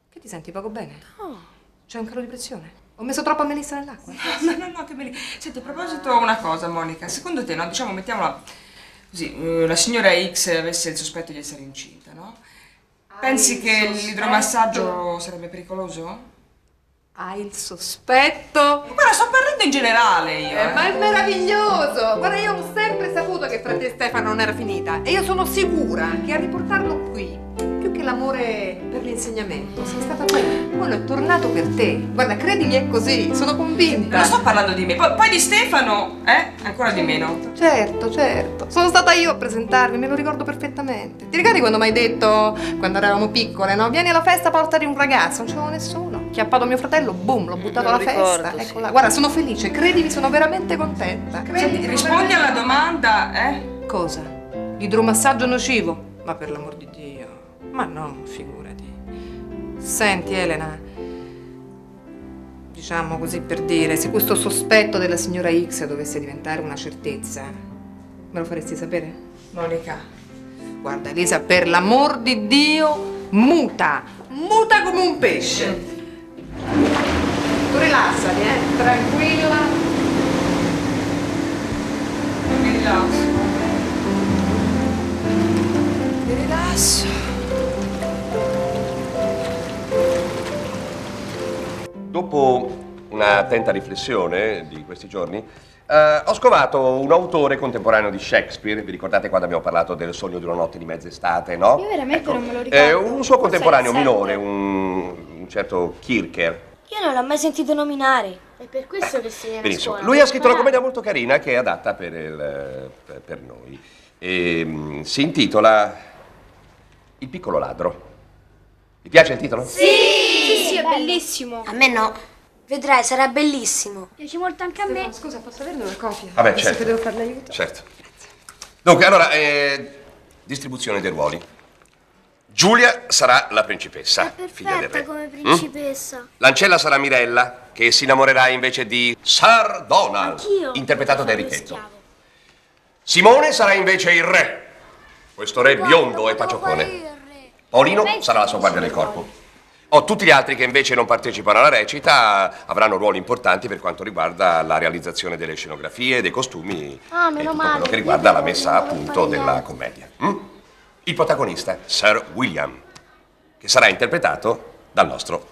Speaker 27: Che ti senti poco bene?
Speaker 5: No.
Speaker 27: C'è un calo di pressione? Ho messo troppa melissa nell'acqua?
Speaker 5: No, no, no, che belli. Senti, a proposito una cosa, Monica. Secondo te, no, diciamo, mettiamola così, eh, la signora X avesse il sospetto di essere incinta, no? Pensi che l'idromassaggio sarebbe pericoloso?
Speaker 27: Hai il sospetto?
Speaker 5: Guarda, sto parlando in generale io.
Speaker 27: Eh, ma è meraviglioso! Guarda, io ho sempre saputo che fra te e Stefano non era finita e io sono sicura che a riportarlo qui, l'amore per l'insegnamento, sia stata quello. Quello è tornato per te. Guarda, credimi, è così, sono convinta.
Speaker 5: Non sto parlando di me, poi, poi di Stefano, eh? Ancora di meno.
Speaker 27: Certo, certo. Sono stata io a presentarmi, me lo ricordo perfettamente. Ti ricordi quando mi hai detto, quando eravamo piccole, no? Vieni alla festa, portati un ragazzo. Non c'avevo nessuno. Chiappato mio fratello, boom, l'ho buttato
Speaker 5: lo
Speaker 27: alla festa.
Speaker 5: ricordo, sì.
Speaker 27: Eccola. Guarda, sono felice, credimi, sono veramente contenta.
Speaker 5: Senti,
Speaker 27: Credimi, sono
Speaker 5: rispondi
Speaker 27: veramente-
Speaker 5: alla domanda, eh?
Speaker 27: Cosa? L'idromassaggio nocivo? Ma per l'amor di Dio. Ma no, figurati. Senti, Elena. Diciamo così per dire, se questo sospetto della signora X dovesse diventare una certezza, me lo faresti sapere?
Speaker 5: Monica.
Speaker 27: Guarda, Elisa, per l'amor di Dio, muta! Muta come un pesce! Tu rilassati, eh? Tranquilla.
Speaker 5: Mi rilasso.
Speaker 28: adesso?
Speaker 1: Dopo un'attenta riflessione di questi giorni, eh, ho scovato un autore contemporaneo di Shakespeare. Vi ricordate quando abbiamo parlato del sogno di una notte di mezz'estate, no?
Speaker 25: Io veramente non me lo ricordo.
Speaker 1: Eh, un suo contemporaneo minore, un, un certo Kierkegaard.
Speaker 25: Io non l'ho mai sentito nominare. È per questo che si viene a
Speaker 1: Benissimo.
Speaker 25: scuola.
Speaker 1: Lui ha scritto una commedia molto carina che è adatta per, il- per- per noi. E, mm, si intitola Il piccolo ladro. Vi piace il titolo?
Speaker 25: Sì, sì, è bellissimo. A me no. Vedrai, sarà bellissimo.
Speaker 8: Piace molto anche a me.
Speaker 10: Scusa, posso averne una copia?
Speaker 1: Vabbè,
Speaker 10: Visto
Speaker 1: certo.
Speaker 10: che devo farle aiuto.
Speaker 1: Certo. Dunque, allora, eh, distribuzione dei ruoli. Giulia sarà la principessa, figlia del re.
Speaker 8: Perfetta come
Speaker 1: Mm?
Speaker 8: principessa.
Speaker 1: L'ancella sarà Mirella, che si innamorerà invece di Sir Donald,
Speaker 8: Anch'io.
Speaker 1: interpretato da Enrichetto. Simone sarà invece il re, questo re biondo e paciocone. Paolino sarà la sua guardia del corpo. Oh, tutti gli altri che invece non partecipano alla recita avranno ruoli importanti per quanto riguarda la realizzazione delle scenografie, dei costumi
Speaker 8: Ah,
Speaker 1: e
Speaker 8: meno
Speaker 1: tutto
Speaker 8: male.
Speaker 1: quello che riguarda la messa a punto della commedia. mm? Il protagonista, Sir William, che sarà interpretato dal nostro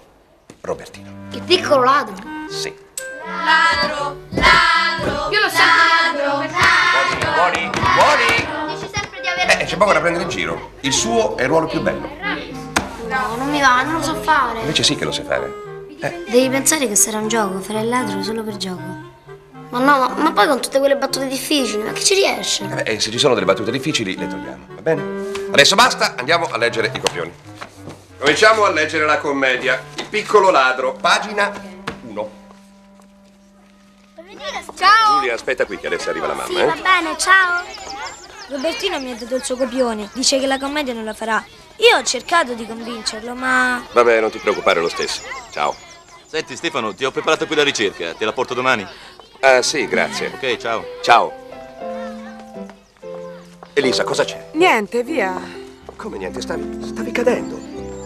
Speaker 1: Robertino.
Speaker 8: Il piccolo ladro.
Speaker 1: Sì.
Speaker 25: Ladro, ladro. Io lo so. Ladro,
Speaker 1: Buoni, buoni!
Speaker 8: Dici sempre di avere...
Speaker 1: Eh, c'è poco da prendere in giro. Il suo è il ruolo più bello.
Speaker 8: Mi va, non lo so fare.
Speaker 1: Invece sì che lo sai fare.
Speaker 8: Devi pensare che sarà un gioco, fare il ladro solo per gioco. Ma no, ma, ma poi con tutte quelle battute difficili, ma che ci riesce?
Speaker 1: Eh beh, se ci sono delle battute difficili, le togliamo, va bene? Adesso basta, andiamo a leggere i copioni. Cominciamo a leggere la commedia. Il piccolo ladro, pagina 1.
Speaker 8: Ciao!
Speaker 1: Giulia, aspetta qui che adesso arriva la mamma,
Speaker 8: Sì, va
Speaker 1: eh?
Speaker 8: bene, ciao!
Speaker 25: Robertino mi ha dato il suo copione. Dice che la commedia non la farà. Io ho cercato di convincerlo, ma.
Speaker 1: Vabbè, non ti preoccupare lo stesso. Ciao.
Speaker 15: Senti Stefano, ti ho preparato qui la ricerca, te la porto domani?
Speaker 1: Ah, sì, grazie.
Speaker 15: Ok, ciao.
Speaker 1: Ciao. Elisa, cosa c'è?
Speaker 5: Niente, via.
Speaker 1: Come niente, stavi, stavi cadendo.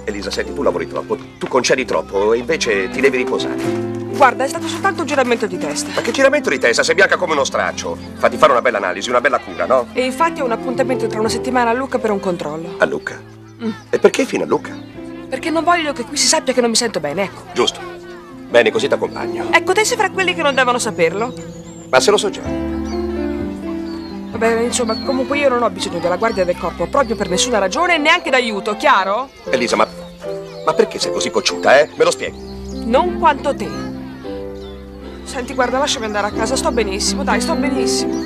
Speaker 1: Elisa, senti, tu lavori troppo, tu concedi troppo e invece ti devi riposare.
Speaker 5: Guarda, è stato soltanto un giramento di testa.
Speaker 1: Ma che giramento di testa, sei bianca come uno straccio. Fatti fare una bella analisi, una bella cura, no?
Speaker 5: E infatti ho un appuntamento tra una settimana a Lucca per un controllo.
Speaker 1: A Lucca.
Speaker 5: Mm.
Speaker 1: E perché fino a Lucca?
Speaker 5: Perché non voglio che qui si sappia che non mi sento bene, ecco.
Speaker 1: Giusto. Bene, così ti accompagno.
Speaker 5: Ecco, te sei fra quelli che non devono saperlo.
Speaker 1: Ma se lo so già.
Speaker 5: Va bene, insomma, comunque io non ho bisogno della guardia del corpo, proprio per nessuna ragione e neanche d'aiuto, chiaro?
Speaker 1: Elisa, ma. Ma perché sei così cocciuta, eh? Me lo spieghi?
Speaker 5: Non quanto te. Senti, guarda, lasciami andare a casa, sto benissimo, dai, sto benissimo.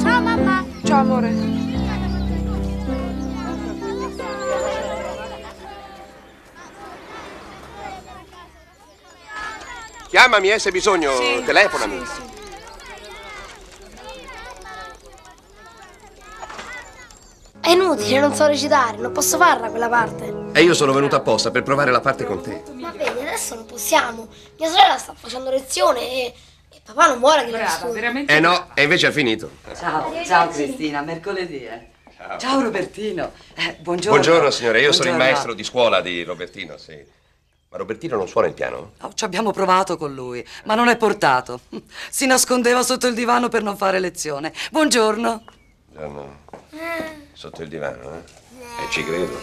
Speaker 8: Ciao mamma!
Speaker 5: Ciao, amore.
Speaker 1: Chiamami, eh, se hai bisogno.
Speaker 5: Sì,
Speaker 1: Telefonami.
Speaker 25: È inutile, non so recitare, non posso farla quella parte.
Speaker 1: E io sono venuto apposta per provare la parte con te.
Speaker 25: Ma vedi, adesso non possiamo. Mia sorella sta facendo lezione e, e papà non vuole che io studi.
Speaker 1: Eh no, e invece ha finito.
Speaker 29: Ciao, ciao Cristina, mercoledì. eh. Ciao Robertino. Eh, buongiorno.
Speaker 1: Buongiorno, signore. Io sono il
Speaker 29: Buongiorno.
Speaker 1: maestro di scuola di Robertino, sì. Ma Robertino non suona il piano?
Speaker 29: Oh, ci abbiamo provato con lui, ma non è portato. Si nascondeva sotto il divano per non fare lezione. Buongiorno.
Speaker 1: Buongiorno. Sotto il divano, eh? E ci credo.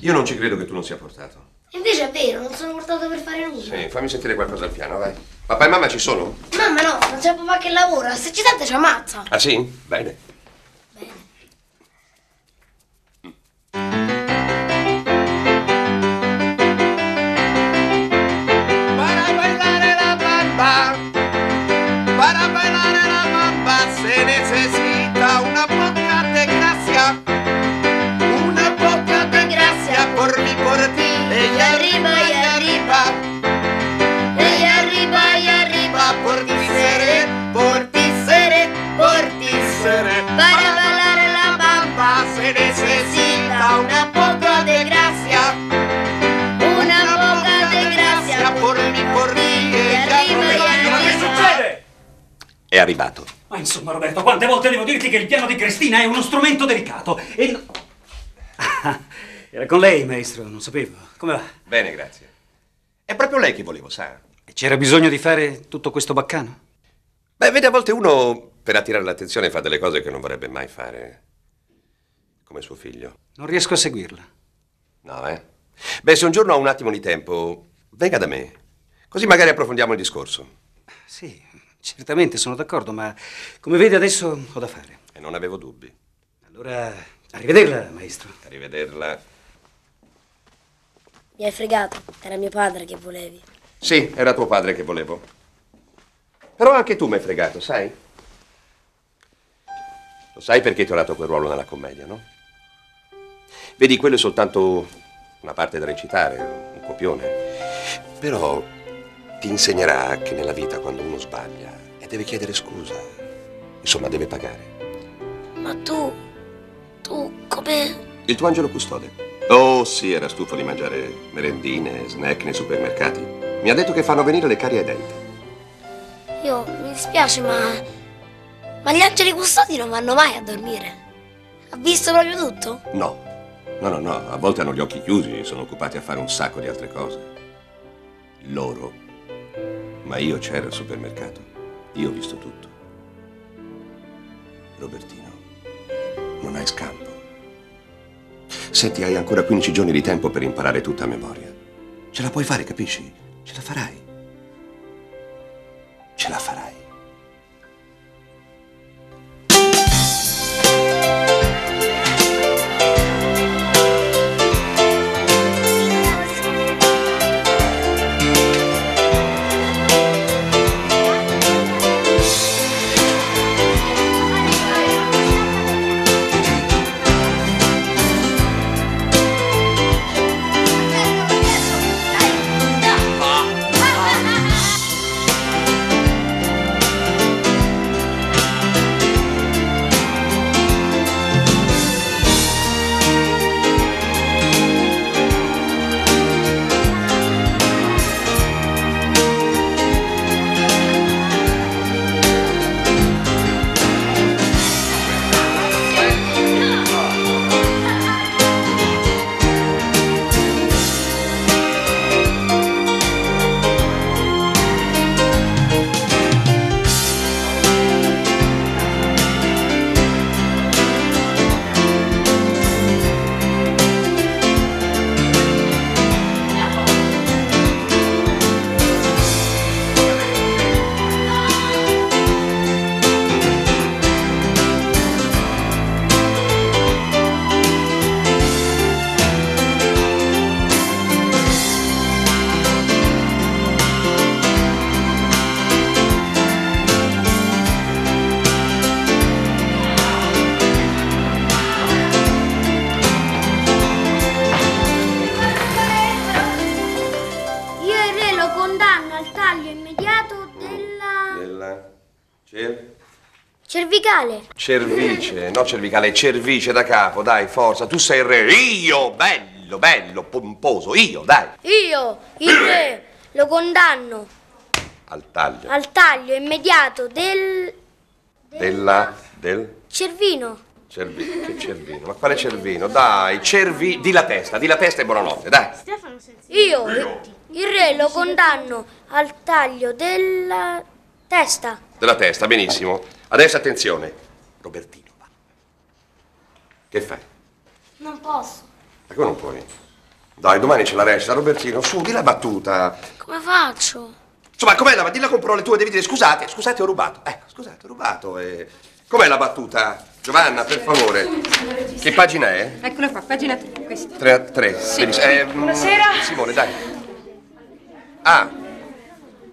Speaker 1: Io non ci credo che tu non sia portato.
Speaker 25: Invece è vero, non sono portato per fare nulla.
Speaker 1: Sì, fammi sentire qualcosa al piano, vai. Papà e mamma ci sono?
Speaker 25: Mamma no, non c'è papà che lavora, se ci sente ci ammazza.
Speaker 1: Ah sì? Bene.
Speaker 30: Che il piano di Cristina è uno strumento delicato e... no- Ah, Era con lei, maestro, non sapevo. Come va?
Speaker 1: Bene, grazie. È proprio lei che volevo, sa?
Speaker 30: E C'era bisogno di fare tutto questo baccano?
Speaker 1: Beh, vede, a volte uno Per attirare l'attenzione fa delle cose che non vorrebbe mai fare. Come suo figlio.
Speaker 30: Non riesco a seguirla.
Speaker 1: No, eh? Beh, se un giorno ha un attimo di tempo, venga da me. Così magari approfondiamo il discorso.
Speaker 30: Sì, certamente sono d'accordo, ma come vede adesso ho da fare.
Speaker 1: E non avevo dubbi.
Speaker 30: Allora, arrivederla, maestro.
Speaker 1: Arrivederla.
Speaker 25: Mi hai fregato, era mio padre che volevi.
Speaker 1: Sì, era tuo padre che volevo. Però anche tu mi hai fregato, sai? Lo sai perché ti ho dato quel ruolo nella commedia, no? Vedi, quello è soltanto una parte da recitare, un copione. Però ti insegnerà che nella vita quando uno sbaglia e deve chiedere scusa, insomma deve pagare.
Speaker 25: Ma tu, tu come...
Speaker 1: Il tuo angelo custode. Oh sì, era stufo di mangiare merendine, snack nei supermercati. Mi ha detto che fanno venire le carie ai denti.
Speaker 25: Io mi dispiace, ma... Ma gli angeli custodi non vanno mai a dormire. Ha visto proprio tutto?
Speaker 1: No, no, no, no, a volte hanno gli occhi chiusi, sono occupati a fare un sacco di altre cose. Loro. Ma io c'ero al supermercato. Io ho visto tutto. Robertino, non hai scampo. Senti, hai ancora 15 giorni di tempo per imparare tutta a memoria. Ce la puoi fare, capisci? Ce la farai. Ce la farai. Cervice, no cervicale, cervice da capo, dai, forza. Tu sei il re. Io, bello, bello, pomposo, io, dai.
Speaker 25: Io, il re, lo condanno
Speaker 1: Al taglio.
Speaker 25: al taglio immediato del
Speaker 1: Della... del...
Speaker 25: cervino.
Speaker 1: Cervino, che cervino? Ma quale cervino? Dai, cervi... Di la testa, di la testa e buonanotte, dai.
Speaker 25: Io, il re, lo condanno al taglio della testa.
Speaker 1: Della testa, benissimo. Adesso attenzione. Robertino, va. Che fai?
Speaker 25: Non posso.
Speaker 1: Ma come non puoi? Dai, domani c'è la recita, Robertino, su, di la battuta.
Speaker 25: Come faccio?
Speaker 1: Insomma, com'è la Dilla con parole tue, devi dire scusate, scusate, ho rubato. Ecco, scusate, ho rubato. E... Com'è la battuta? Giovanna, per favore. Che pagina è?
Speaker 7: Eccola qua, pagina 3, questa.
Speaker 1: 3 a 3.
Speaker 7: Buonasera.
Speaker 1: Simone, dai. Ah.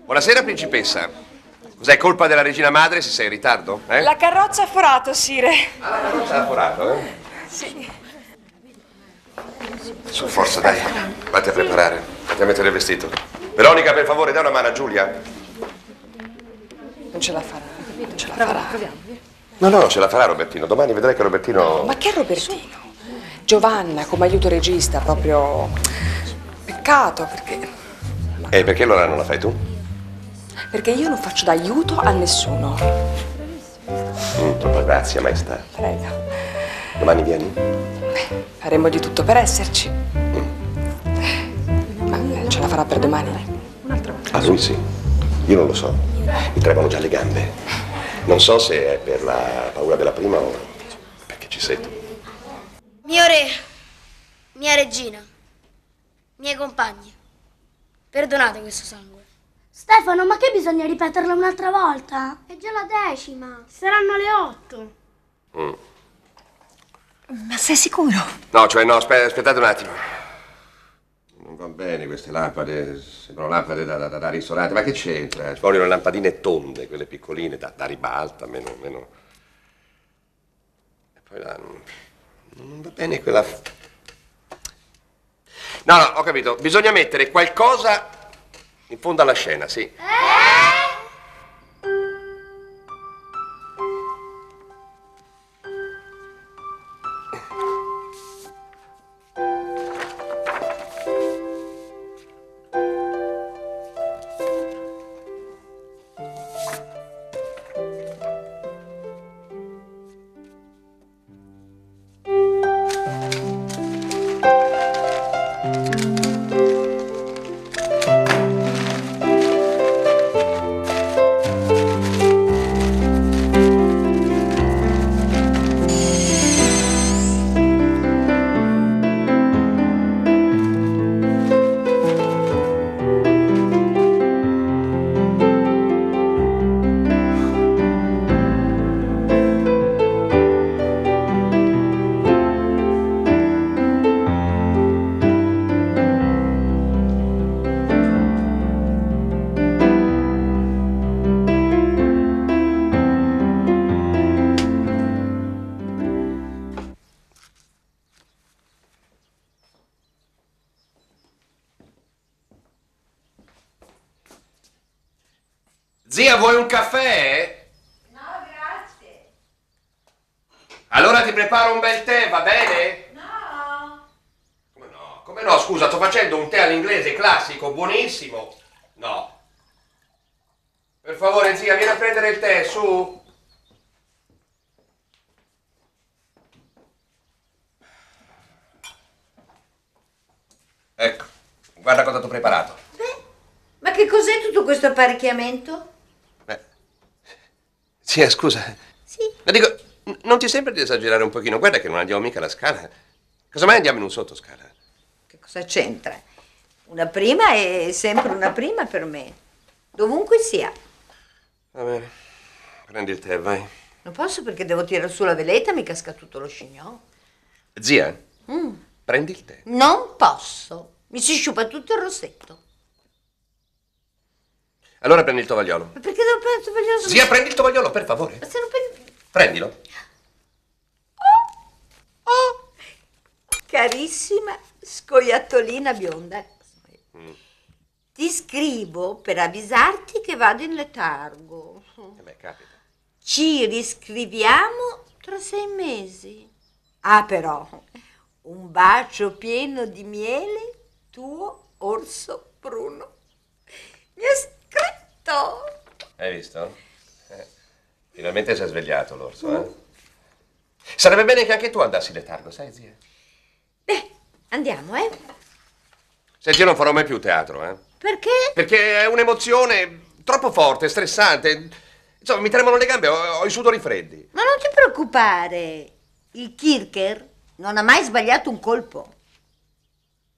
Speaker 1: Buonasera, principessa. Cos'è colpa della regina madre se sei in ritardo? Eh?
Speaker 5: La carrozza ha forato, Sire.
Speaker 1: Non c'è forato, eh?
Speaker 5: Sì.
Speaker 1: Su, forza, dai. Vatti a preparare. Vatti a mettere il vestito. Veronica, per favore, dai una mano a Giulia.
Speaker 5: Non ce la farà. Non ce la farà.
Speaker 7: proviamo. via.
Speaker 1: No, no, ce la farà Robertino. Domani vedrai che Robertino...
Speaker 5: Ma che Robertino? Giovanna come aiuto regista, proprio. Peccato, perché.
Speaker 1: E perché allora non la fai tu?
Speaker 5: Perché io non faccio d'aiuto a nessuno.
Speaker 1: Mm, troppa grazia, maestà.
Speaker 5: Prega.
Speaker 1: Domani vieni?
Speaker 5: Faremo di tutto per esserci. Ma eh, ce la farà per domani?
Speaker 1: Ah, lui sì. Io non lo so. Mi tremano già le gambe. Non so se è per la paura della prima o perché ci sei tu.
Speaker 25: Mio re, mia regina, miei compagni, perdonate questo sangue.
Speaker 14: Stefano, ma che bisogna ripeterla un'altra volta? È già la decima. Saranno le otto.
Speaker 1: Mm.
Speaker 20: Ma sei sicuro?
Speaker 1: No, cioè no, aspe- aspettate un attimo. Non va bene queste lampade, sembrano lampade da, da- da ristorante, ma che c'entra? Ci vogliono lampadine tonde, quelle piccoline, da, da ribalta, meno, meno... E poi là, non, non va bene quella... No, no, ho capito, bisogna mettere qualcosa in fondo alla scena, sì. Zia,
Speaker 4: questo apparecchiamento?
Speaker 1: Zia, scusa. Sì. Ma dico, non ti sembra di esagerare un pochino? Guarda che non andiamo mica alla scala. Cosa mai andiamo in un sottoscala?
Speaker 4: Che cosa c'entra? Una prima è sempre una prima per me. Dovunque sia.
Speaker 1: Va bene. Prendi il tè, vai.
Speaker 4: Non posso perché devo tirare su la veletta, mi casca tutto lo scignon.
Speaker 1: Zia,
Speaker 4: Mm,
Speaker 1: prendi il tè.
Speaker 4: Non posso. Mi si sciupa tutto il rossetto.
Speaker 1: Allora prendi il tovagliolo.
Speaker 4: Ma perché devo prendere il tovagliolo?
Speaker 1: Zia, prendi il tovagliolo, per favore.
Speaker 4: Ma se non prendi...
Speaker 1: Prendilo.
Speaker 4: Carissima scoiattolina bionda.
Speaker 1: Mm.
Speaker 4: Ti scrivo per avvisarti che vado in letargo.
Speaker 1: Eh beh, capita.
Speaker 4: Ci riscriviamo tra sei mesi. Ah, però, un bacio pieno di miele, tuo orso Bruno. Mi scritto.
Speaker 1: Hai visto? Eh, Finalmente si è svegliato l'orso, eh? Sarebbe bene che anche tu andassi letargo, sai, zia?
Speaker 4: Andiamo, eh?
Speaker 1: Senti, io non farò mai più teatro, eh?
Speaker 4: Perché?
Speaker 1: Perché è un'emozione troppo forte, stressante. Insomma, mi tremono le gambe, ho, ho i sudori freddi.
Speaker 4: Ma non ti preoccupare. Il Kircher non ha mai sbagliato un colpo.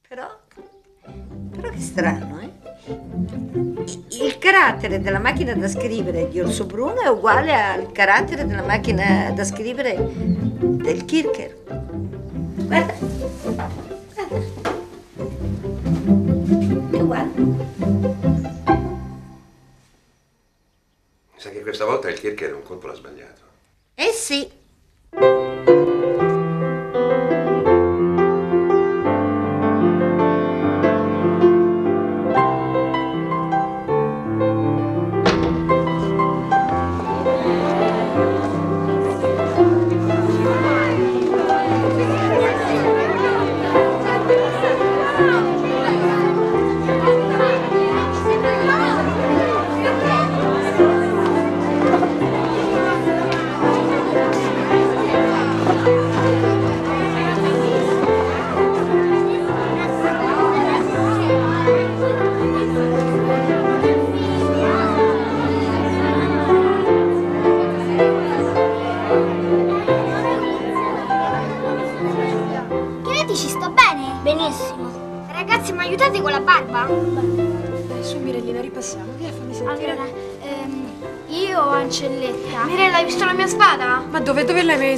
Speaker 4: Però, però che strano, eh? Il carattere della macchina da scrivere di Orso Bruno è uguale al carattere della macchina da scrivere del Kircher. Guarda, guarda. È uguale.
Speaker 1: Mi sa che questa volta il Kircher un colpo l'ha sbagliato.
Speaker 4: Eh sì.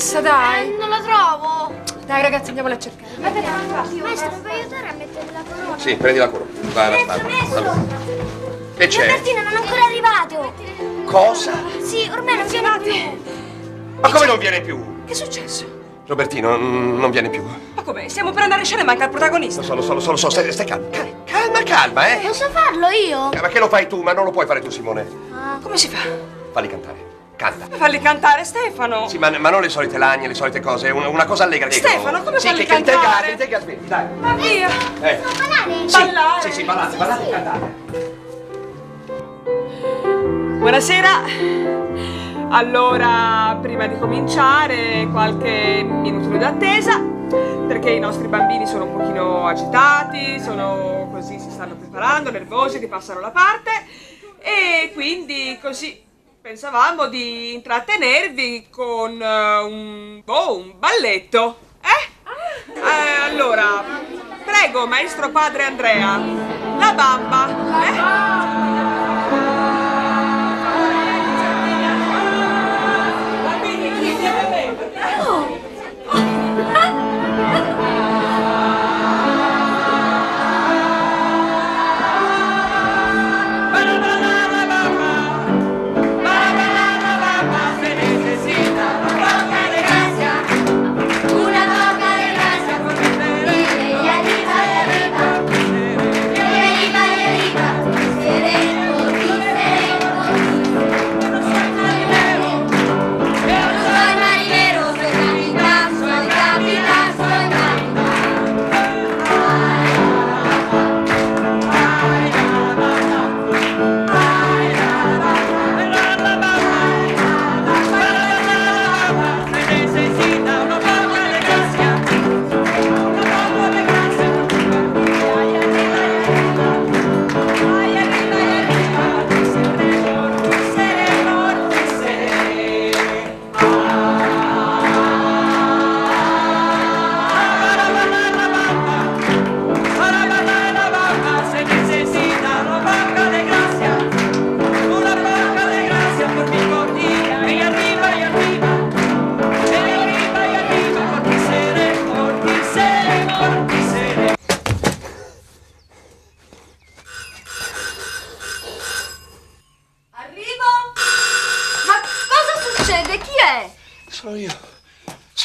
Speaker 7: Messa, dai?
Speaker 11: Eh, non la trovo.
Speaker 7: Dai, ragazzi, andiamola a cercare.
Speaker 11: Maestro, mi puoi aiutare a mettere la corona?
Speaker 1: Sì, prendi la corona. Vai, la spada. Allora. Che c'è?
Speaker 11: Robertino non è ancora arrivato.
Speaker 1: Cosa?
Speaker 11: Sì, ormai non viene più.
Speaker 1: Ma come non viene più?
Speaker 5: Che è successo?
Speaker 1: Robertino non viene più.
Speaker 5: Ma come? Stiamo per andare in scena e manca il protagonista.
Speaker 1: Lo so, lo so, lo so, lo so. Stai, stai calma. Cal- Calma, calma, eh.
Speaker 11: Posso farlo io?
Speaker 1: Eh, Ma che lo fai tu? Ma non lo puoi fare tu, Simone.
Speaker 11: Ah,
Speaker 5: Come si fa?
Speaker 1: Falli cantare. Canta.
Speaker 5: Falli cantare, Stefano.
Speaker 1: Sì, ma, ma non le solite lagne, le solite cose. Una, una cosa allegra.
Speaker 5: Stefano, come
Speaker 1: sì,
Speaker 5: falli
Speaker 1: che, che
Speaker 5: cantare?
Speaker 1: che li tenga svegli, dai.
Speaker 5: Ma via.
Speaker 1: Eh.
Speaker 11: ballare?
Speaker 1: Sì,
Speaker 5: Ballare.
Speaker 1: Sì, sì, ballate, ballate e cantate.
Speaker 5: Buonasera. Allora, prima di cominciare, qualche minuto di attesa, perché i nostri bambini sono un pochino agitati, sono così, si stanno preparando, nervosi, ripassano la parte e quindi così pensavamo di intrattenervi con eh, un, boh, un balletto. Eh? Eh, allora, prego, maestro padre Andrea, la bamba. Eh?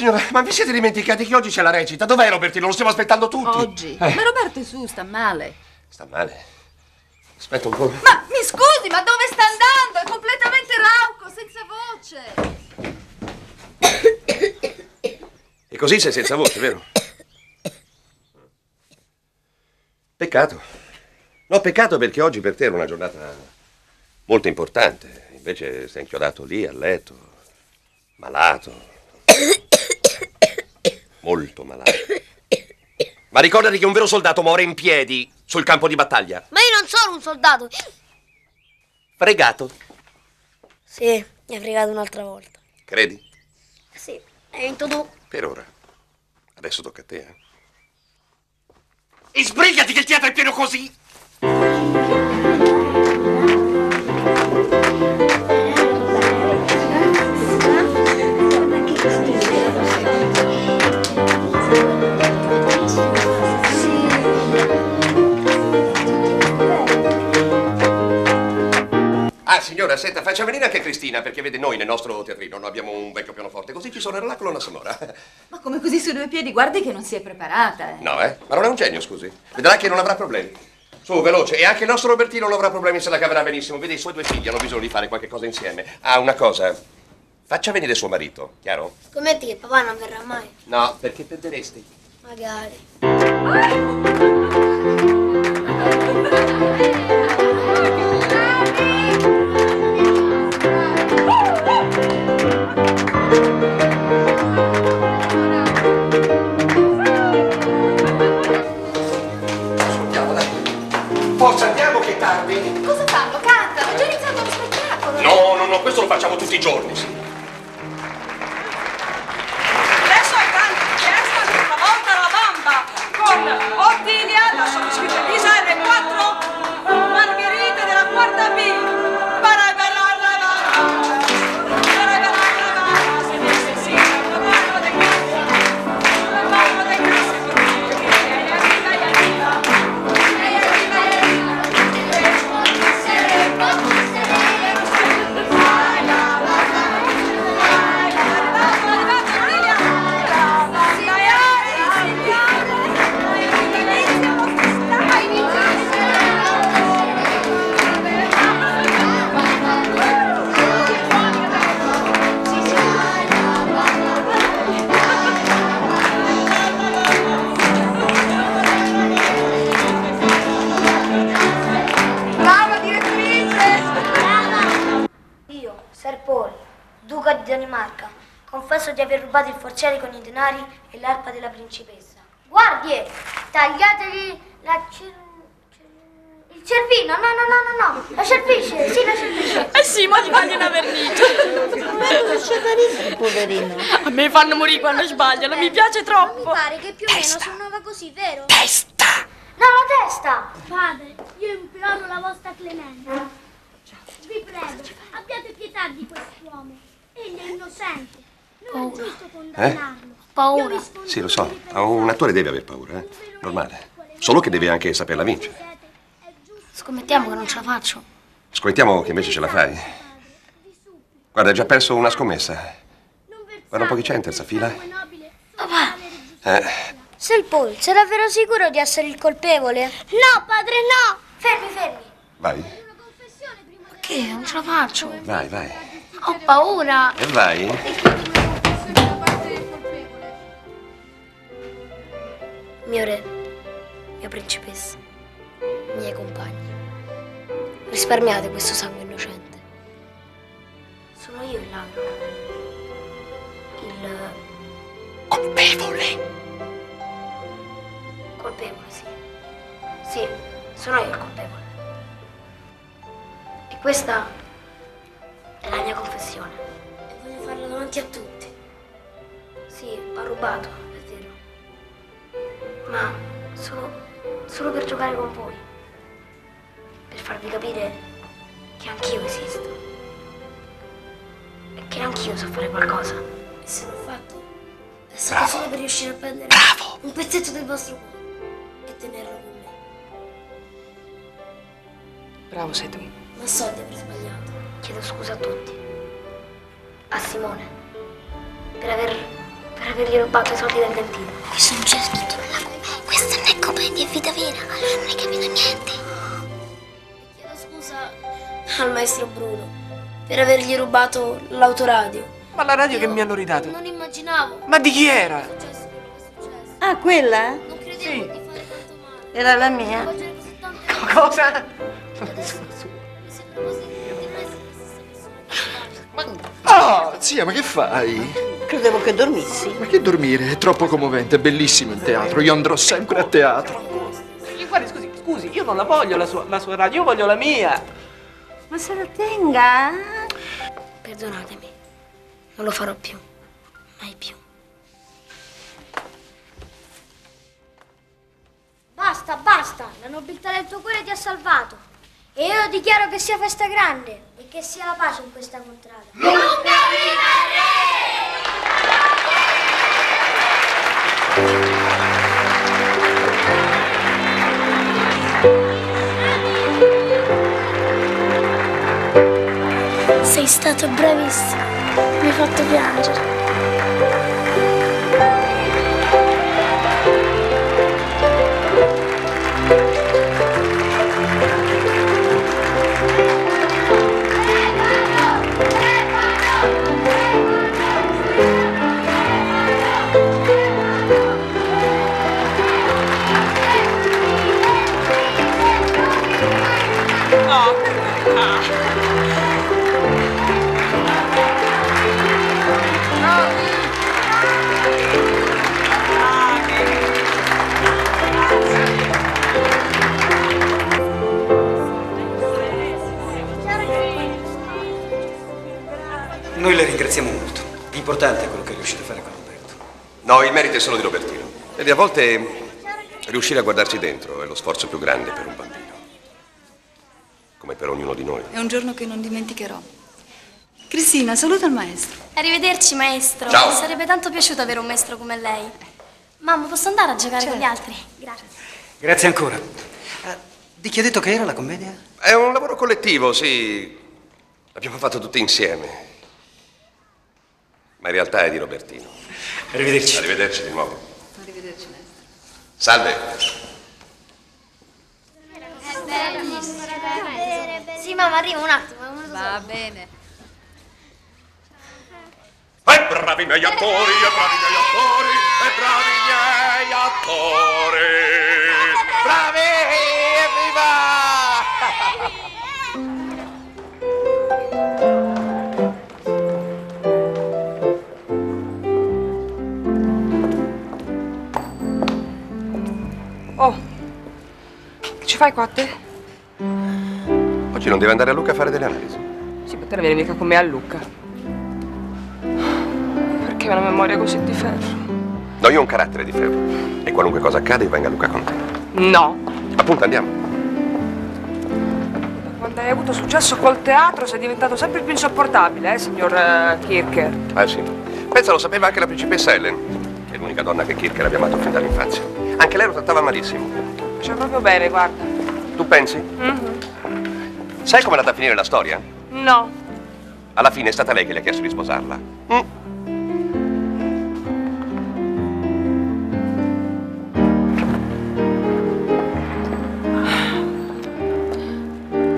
Speaker 1: Signora, ma vi siete dimenticati che oggi c'è la recita? Dov'è Robertino? Lo stiamo aspettando tutti.
Speaker 20: Oggi?
Speaker 1: Eh,
Speaker 20: Ma Roberto è su, sta male.
Speaker 1: sta male. Aspetta un po'.
Speaker 20: Ma mi scusi, ma dove sta andando? È completamente rauco, senza voce.
Speaker 1: E così sei senza voce, vero? Peccato. No, peccato perché oggi per te era una giornata molto importante. Invece sei inchiodato lì a letto, malato. Molto malato. Ma ricordati che un vero soldato muore in piedi sul campo di battaglia.
Speaker 11: Ma io non sono un soldato.
Speaker 1: Fregato.
Speaker 11: Sì, mi ha fregato un'altra volta.
Speaker 1: Credi?
Speaker 11: Sì, hai vinto tu.
Speaker 1: Per ora. Adesso tocca a te, eh. E sbrigati che il teatro è pieno così! Signora, senta, faccia venire anche Cristina, perché vede noi nel nostro teatrino non abbiamo un vecchio pianoforte, così ci suonerà la colonna sonora.
Speaker 20: Ma come così su due piedi? Guardi che non si è preparata, eh.
Speaker 1: No, eh? Ma non è un genio, scusi. Vedrà che non avrà problemi. Su, veloce. E anche il nostro Robertino non avrà problemi se la caverà benissimo. Vede, i suoi due figli hanno bisogno di fare qualche cosa insieme. Ah, una cosa. Faccia venire suo marito, chiaro?
Speaker 11: Scommetti che papà non verrà mai.
Speaker 1: No, perché perderesti.
Speaker 11: Magari.
Speaker 1: Andiamo, facciamo tutti i giorni,
Speaker 25: confesso di aver rubato il forziere con i denari e l'arpa della principessa. Guardie, tagliategli la cer- cer- il cervino, no, no, no, no, no, la cervice, sì, la cervice.
Speaker 20: Eh sì, ma gli tagli una vernice.
Speaker 3: Poverino.
Speaker 20: A me fanno morire quando sbagliano, mi piace troppo.
Speaker 25: Mi pare che più o meno suonava così, vero? Testa! No, la testa!
Speaker 8: Padre, io imploro la vostra clemenza. Vi prego, abbiate pietà di quest'uomo. Egli è innocente. Giusto condannarlo.
Speaker 25: Paura.
Speaker 1: Sì, lo so. Un attore deve aver paura, eh? Normale. Solo che deve anche saperla vincere.
Speaker 25: Scommettiamo che non ce la faccio.
Speaker 1: Scommettiamo che invece ce la fai. Guarda, hai già perso una scommessa. Guarda un po' chi c'è in terza fila.
Speaker 25: Papà,
Speaker 1: Eh,
Speaker 25: Sir Paul, sei davvero sicuro di essere il colpevole? No, padre, no! Fermi, fermi.
Speaker 1: vai,
Speaker 25: Che? Non ce la faccio.
Speaker 1: vai, vai.
Speaker 25: Ho paura.
Speaker 1: E vai.
Speaker 25: Mio re, mia principessa, miei compagni, risparmiate questo sangue innocente. Sono io il ladro. Il... Colpevole. Colpevole, sì. Sì, sono io il colpevole. E questa è la mia confessione. E voglio farla davanti a tutti. Sì, ho rubato. Ma solo, solo per giocare con voi. Per farvi capire che anch'io esisto. E che anch'io so fare qualcosa. E se l'ho fatto, è stato
Speaker 1: Bravo.
Speaker 25: solo per riuscire a prendere un pezzetto del vostro cuore e tenerlo con me.
Speaker 5: Bravo sei tu.
Speaker 25: Ma so di aver sbagliato. Chiedo scusa a tutti. A Simone. Per aver. per avergli rubato i soldi del dentino. Questo non c'è scritto nella commedia. Questa non è commedia, è vita vera. Allora non hai capito niente. Chiedo scusa al maestro Bruno per avergli rubato l'autoradio.
Speaker 21: Ma la radio che mi hanno ridato?
Speaker 25: Non immaginavo.
Speaker 21: Ma di chi era?
Speaker 3: Ah, quella?
Speaker 21: Sì.
Speaker 3: Era la mia.
Speaker 21: Cosa?
Speaker 17: Ah, zia, ma che fai?
Speaker 3: Credevo che dormissi.
Speaker 17: Ma che dormire? È troppo commovente, è bellissimo il teatro. Io andrò sempre a teatro.
Speaker 21: Eh, Guardi, scusi, scusi, io non la voglio la sua, la sua radio, io voglio la mia.
Speaker 3: Ma se la tenga?
Speaker 25: Perdonatemi. Non lo farò più. Mai più. Basta, basta. La nobiltà del tuo cuore ti ha salvato. E io dichiaro che sia festa grande e che sia la pace in questa contrada. Sei stato bravissimo. Mi hai fatto piangere.
Speaker 30: L'importante è quello che riuscite a fare con Roberto.
Speaker 1: No, il merito è solo di Robertino. Vedi, a volte Riuscire a guardarsi dentro è lo sforzo più grande per un bambino. Come per ognuno di noi.
Speaker 20: È un giorno che non dimenticherò. Cristina, saluta il maestro.
Speaker 8: Arrivederci, maestro.
Speaker 1: Ciao.
Speaker 8: Mi sarebbe tanto piaciuto avere un maestro come lei. Mamma, posso andare a giocare con gli altri? Grazie.
Speaker 30: Grazie ancora. Eh, di chi ha detto che era la commedia?
Speaker 1: È un lavoro collettivo, sì. L'abbiamo fatto tutti insieme. Ma in realtà è di Robertino.
Speaker 30: Arrivederci.
Speaker 1: Arrivederci di nuovo.
Speaker 20: Arrivederci, maestro.
Speaker 1: Salve.
Speaker 8: Sì, mamma, arriva un attimo.
Speaker 20: Va bene.
Speaker 1: E bravi miei attori, e bravi miei attori, e bravi miei attori. Bravi,
Speaker 5: Oh, che ci fai qua a te?
Speaker 1: Oggi non deve andare a Luca a fare delle analisi.
Speaker 5: Sì, ma te non vieni mica con me a Lucca. Perché hai una memoria così di ferro?
Speaker 1: No, io ho un carattere di ferro. E qualunque cosa accade, io venga a Luca con te.
Speaker 5: No.
Speaker 1: Appunto, andiamo.
Speaker 5: Quando hai avuto successo col teatro sei diventato sempre più insopportabile, eh, signor eh, Kirker.
Speaker 1: Ah, sì. Pensa, lo sapeva anche la principessa Ellen, che è l'unica donna che Kirker abbia amato fin dall'infanzia. Anche lei lo trattava malissimo.
Speaker 5: C'è proprio bene, guarda.
Speaker 1: Tu pensi?
Speaker 5: Mhm.
Speaker 1: Sai come è andata a finire la storia?
Speaker 5: No.
Speaker 1: Alla fine è stata lei che le ha chiesto di sposarla. Mm.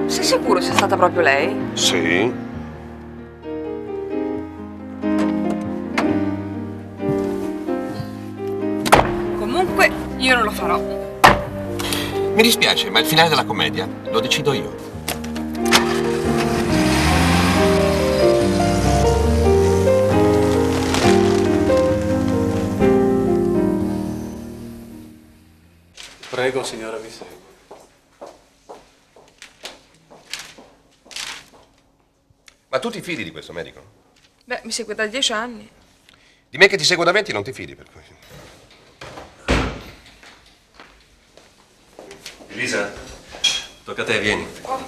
Speaker 5: Sei sicuro sia stata proprio lei?
Speaker 1: Sì.
Speaker 5: Farò.
Speaker 1: Mi dispiace, ma il finale della commedia lo decido io.
Speaker 31: Prego, signora, vi seguo.
Speaker 1: Ma tu ti fidi di questo medico?
Speaker 5: Beh, mi segue da dieci anni.
Speaker 1: Di me che ti seguo da 20 non ti fidi, per cui.
Speaker 17: Elisa, tocca a te, vieni.
Speaker 5: Oh.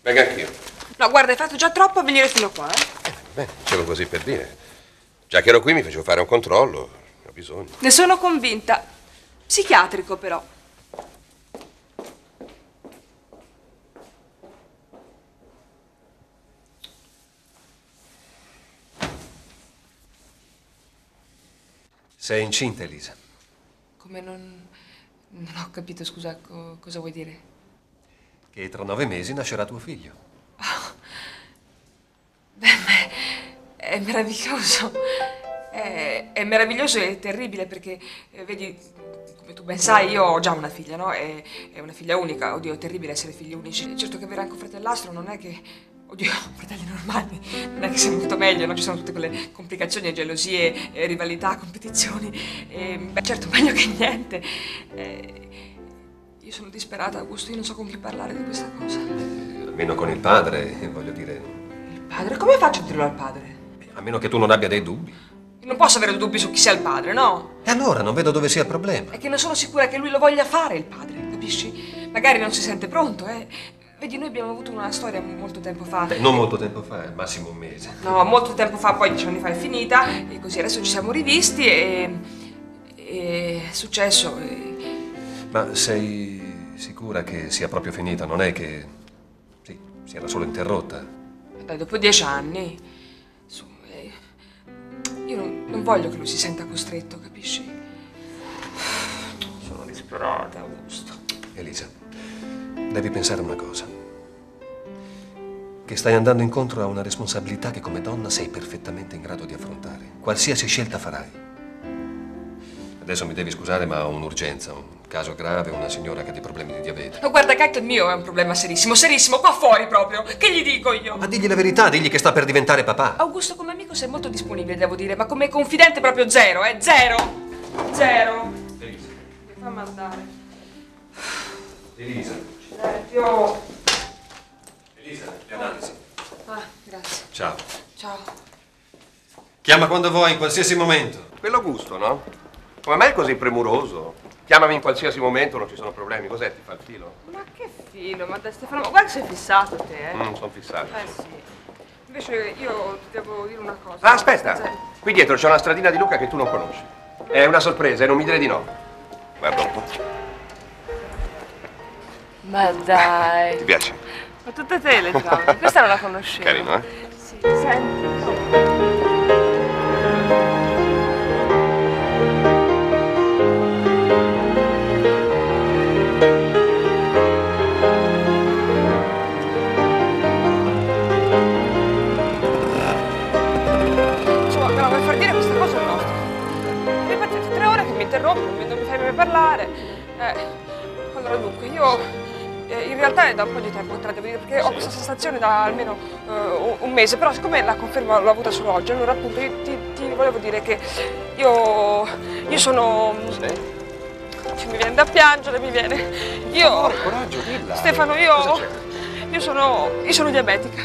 Speaker 1: Venga anch'io.
Speaker 5: No, guarda, hai fatto già troppo a venire fino qua, eh.
Speaker 1: Beh, dicevo così per dire. Già che ero qui mi facevo fare un controllo. Ho bisogno.
Speaker 5: Ne sono convinta. Psichiatrico, però.
Speaker 17: Sei incinta, Elisa.
Speaker 5: Come non... Non ho capito, scusa, co- cosa vuoi dire?
Speaker 17: Che tra nove mesi nascerà tuo figlio.
Speaker 5: È meraviglioso. È, è meraviglioso e terribile perché, eh, vedi, come tu ben sai, io ho già una figlia, no? È, è una figlia unica. Oddio, è terribile essere figli unici. Certo che avere anche un fratellastro non è che... Oddio, fratelli normali, non è che sia molto meglio, no? Ci sono tutte quelle complicazioni, gelosie, eh, rivalità, competizioni. E, beh, certo, meglio che niente. Eh, io sono disperata, Augusto, io non so con chi parlare di questa cosa.
Speaker 17: Almeno con il padre, eh, voglio dire.
Speaker 5: Padre, come faccio a dirlo al padre?
Speaker 17: A meno che tu non abbia dei dubbi.
Speaker 5: Io non posso avere dubbi su chi sia il padre, no?
Speaker 17: E allora non vedo dove sia il problema.
Speaker 5: È che non sono sicura che lui lo voglia fare, il padre, capisci? Magari non si sente pronto, eh. Vedi, noi abbiamo avuto una storia molto tempo fa.
Speaker 17: Beh, non molto tempo fa, al massimo un mese.
Speaker 5: No, molto tempo fa, poi dieci anni fa è finita, e così adesso ci siamo rivisti e. e è successo. e-
Speaker 17: Ma sei sicura che sia proprio finita? Non è che. Sì, si era solo interrotta.
Speaker 5: Dai, dopo dieci anni. Su, eh, io non, non voglio che lui si senta costretto, capisci? Sono disperata, Augusto.
Speaker 17: Elisa, devi pensare a una cosa. Che stai andando incontro a una responsabilità che come donna sei perfettamente in grado di affrontare, qualsiasi scelta farai. Adesso mi devi scusare, ma ho un'urgenza, un caso grave, una signora che ha dei problemi di diabete.
Speaker 5: No, guarda anche il mio è un problema serissimo, serissimo, qua fuori proprio. Che gli dico io?
Speaker 17: Ma digli la verità, digli che sta per diventare papà.
Speaker 5: Augusto, come amico sei molto disponibile, devo dire, ma come confidente proprio zero, eh? Zero! Zero! Fammi andare.
Speaker 17: Elisa.
Speaker 5: Silenzio.
Speaker 17: Elisa, le analisi.
Speaker 5: Ah, grazie.
Speaker 17: Ciao.
Speaker 5: Ciao.
Speaker 17: Chiama quando vuoi, in qualsiasi momento.
Speaker 1: Quello gusto, no? Come mai è così premuroso? Chiamami in qualsiasi momento, non ci sono problemi. Cos'è? Ti fa il filo?
Speaker 5: Ma che filo, ma dai Stefano, ma guarda che sei fissato te, eh.
Speaker 1: Mm, sono fissato.
Speaker 5: Eh sì. Invece io ti devo dire una cosa.
Speaker 1: Ah, aspetta!
Speaker 5: Cioè,
Speaker 1: Qui dietro c'è una stradina di Luca che tu non conosci. È una sorpresa e non mi dire di no. Guarda un po'.
Speaker 5: Ma dai.
Speaker 1: Ti piace?
Speaker 5: Ma tutte te le trovi. Questa non la conoscevo.
Speaker 1: Carino, eh?
Speaker 5: Sì, senti. Insomma, me la vuoi far dire questa cosa o no? Ripetete tre ore che mi interrompi, non mi- fai mai parlare. Eh, allora dunque, io in realtà è da un po' di tempo la devo dire perché ho questa sensazione da almeno eh, un, mese, però siccome la conferma l'ho avuta solo oggi, allora appunto io ti, ti volevo dire che io, io sono... Cioè, mi viene da piangere, mi viene... Io...
Speaker 1: coraggio, dilla.
Speaker 5: Stefano, io... Io sono... Io sono diabetica.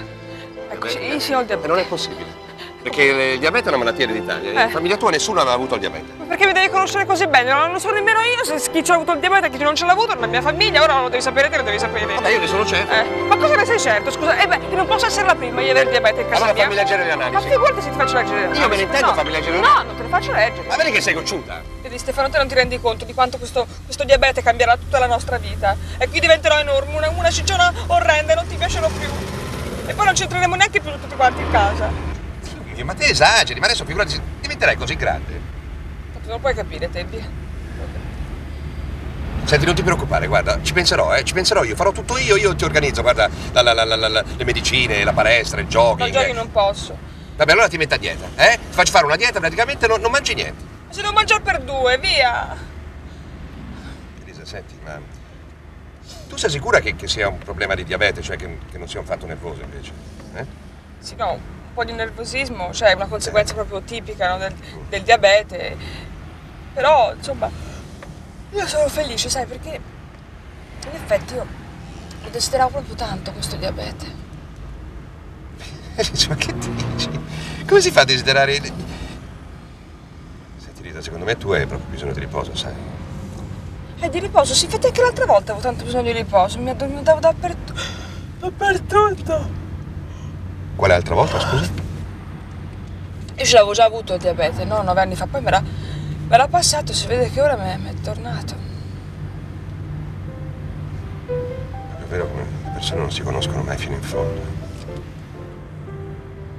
Speaker 5: Ecco, sì, sì, ho il diabete.
Speaker 1: Non è possibile. Perché il diabete è una malattia ereditaria.
Speaker 5: Eh.
Speaker 1: In famiglia tua nessuno aveva avuto il diabete.
Speaker 5: Ma perché mi devi conoscere così bene? Non lo so nemmeno io se chi ci ha avuto il diabete e chi non ce l'ha avuto nella mia famiglia, ora lo devi sapere te, lo devi sapere.
Speaker 1: Vabbè, io ne sono certo.
Speaker 5: Eh, ma cosa ne sei certo? Scusa, eh beh, non posso essere la prima di avere il diabete in casa
Speaker 1: Allora
Speaker 5: mia.
Speaker 1: fammi leggere le analisi.
Speaker 5: Ma figurati se ti faccio leggere le analisi.
Speaker 1: Io me ne intendo,
Speaker 5: no.
Speaker 1: fammi leggere le
Speaker 5: No,
Speaker 1: analisi.
Speaker 5: non te le faccio leggere.
Speaker 1: Ma vedi che sei cocciuta?
Speaker 5: Vedi Stefano, te non ti rendi conto di quanto questo, questo diabete cambierà tutta la nostra vita. E qui diventerò enorme, una, una cicciona orrenda e non ti piacerò più. E poi non ci entreremo neanche più tutti quanti in casa.
Speaker 1: Ma te esageri, ma adesso figurati, diventerai così grande.
Speaker 5: Ma tu non puoi capire, Tebbi.
Speaker 1: Senti, non ti preoccupare, guarda, ci penserò, eh, ci penserò io, farò tutto io, io ti organizzo, guarda, la- la- la- le medicine, la palestra, il
Speaker 5: Non
Speaker 1: jogging.
Speaker 5: giochi
Speaker 1: eh.
Speaker 5: non posso.
Speaker 1: Vabbè, allora ti metto a dieta, eh? Ti faccio fare una dieta, praticamente non, non mangi niente.
Speaker 5: Ma se devo mangiare per due, via.
Speaker 1: Elisa, senti, ma tu sei sicura che, che sia un problema di diabete, cioè che, che non sia un fatto nervoso invece? Eh?
Speaker 5: Sì, no, un po' di nervosismo, cioè è una conseguenza proprio tipica no, del, del diabete. Però, insomma, io sono felice, sai, perché in effetti io lo desideravo proprio tanto questo diabete.
Speaker 1: Ma che dici? Come si fa a desiderare... Senti Rita, secondo me tu hai proprio bisogno di riposo, sai?
Speaker 5: E di riposo, sì, infatti anche l'altra volta avevo tanto bisogno di riposo, mi addormentavo dappertutto. Dappertutto.
Speaker 1: Quale altra volta, scusa?
Speaker 5: Io ce l'avevo già avuto il diabete, no? Nove anni fa, poi me l'ha, me l'ha passato, si vede che ora mi è, mi è tornato.
Speaker 1: È vero come le persone non si conoscono mai fino in fondo.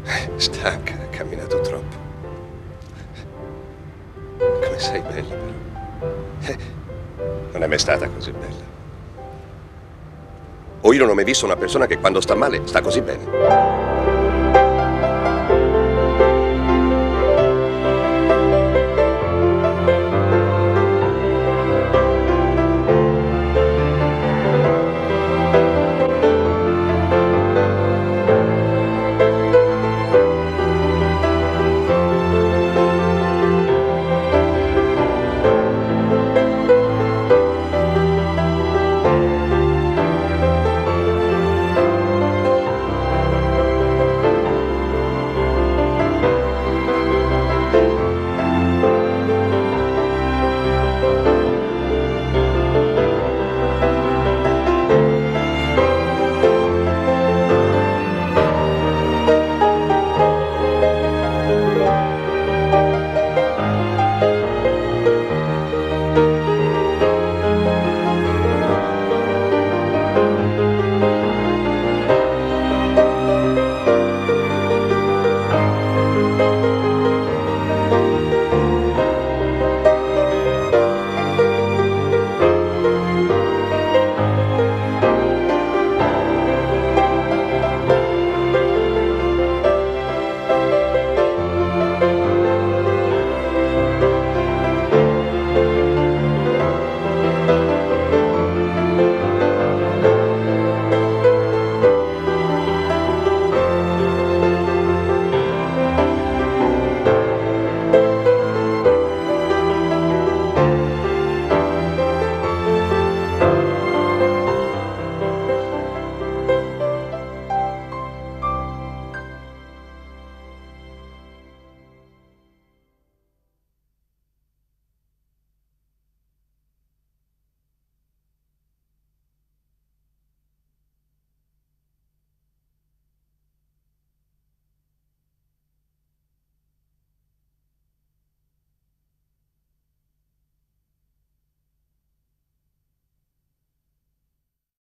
Speaker 1: Eh, Stanca, ha camminato troppo. Come sei bella, però. Eh, Non è mai stata così bella. O io non ho mai visto una persona che quando sta male sta così bene.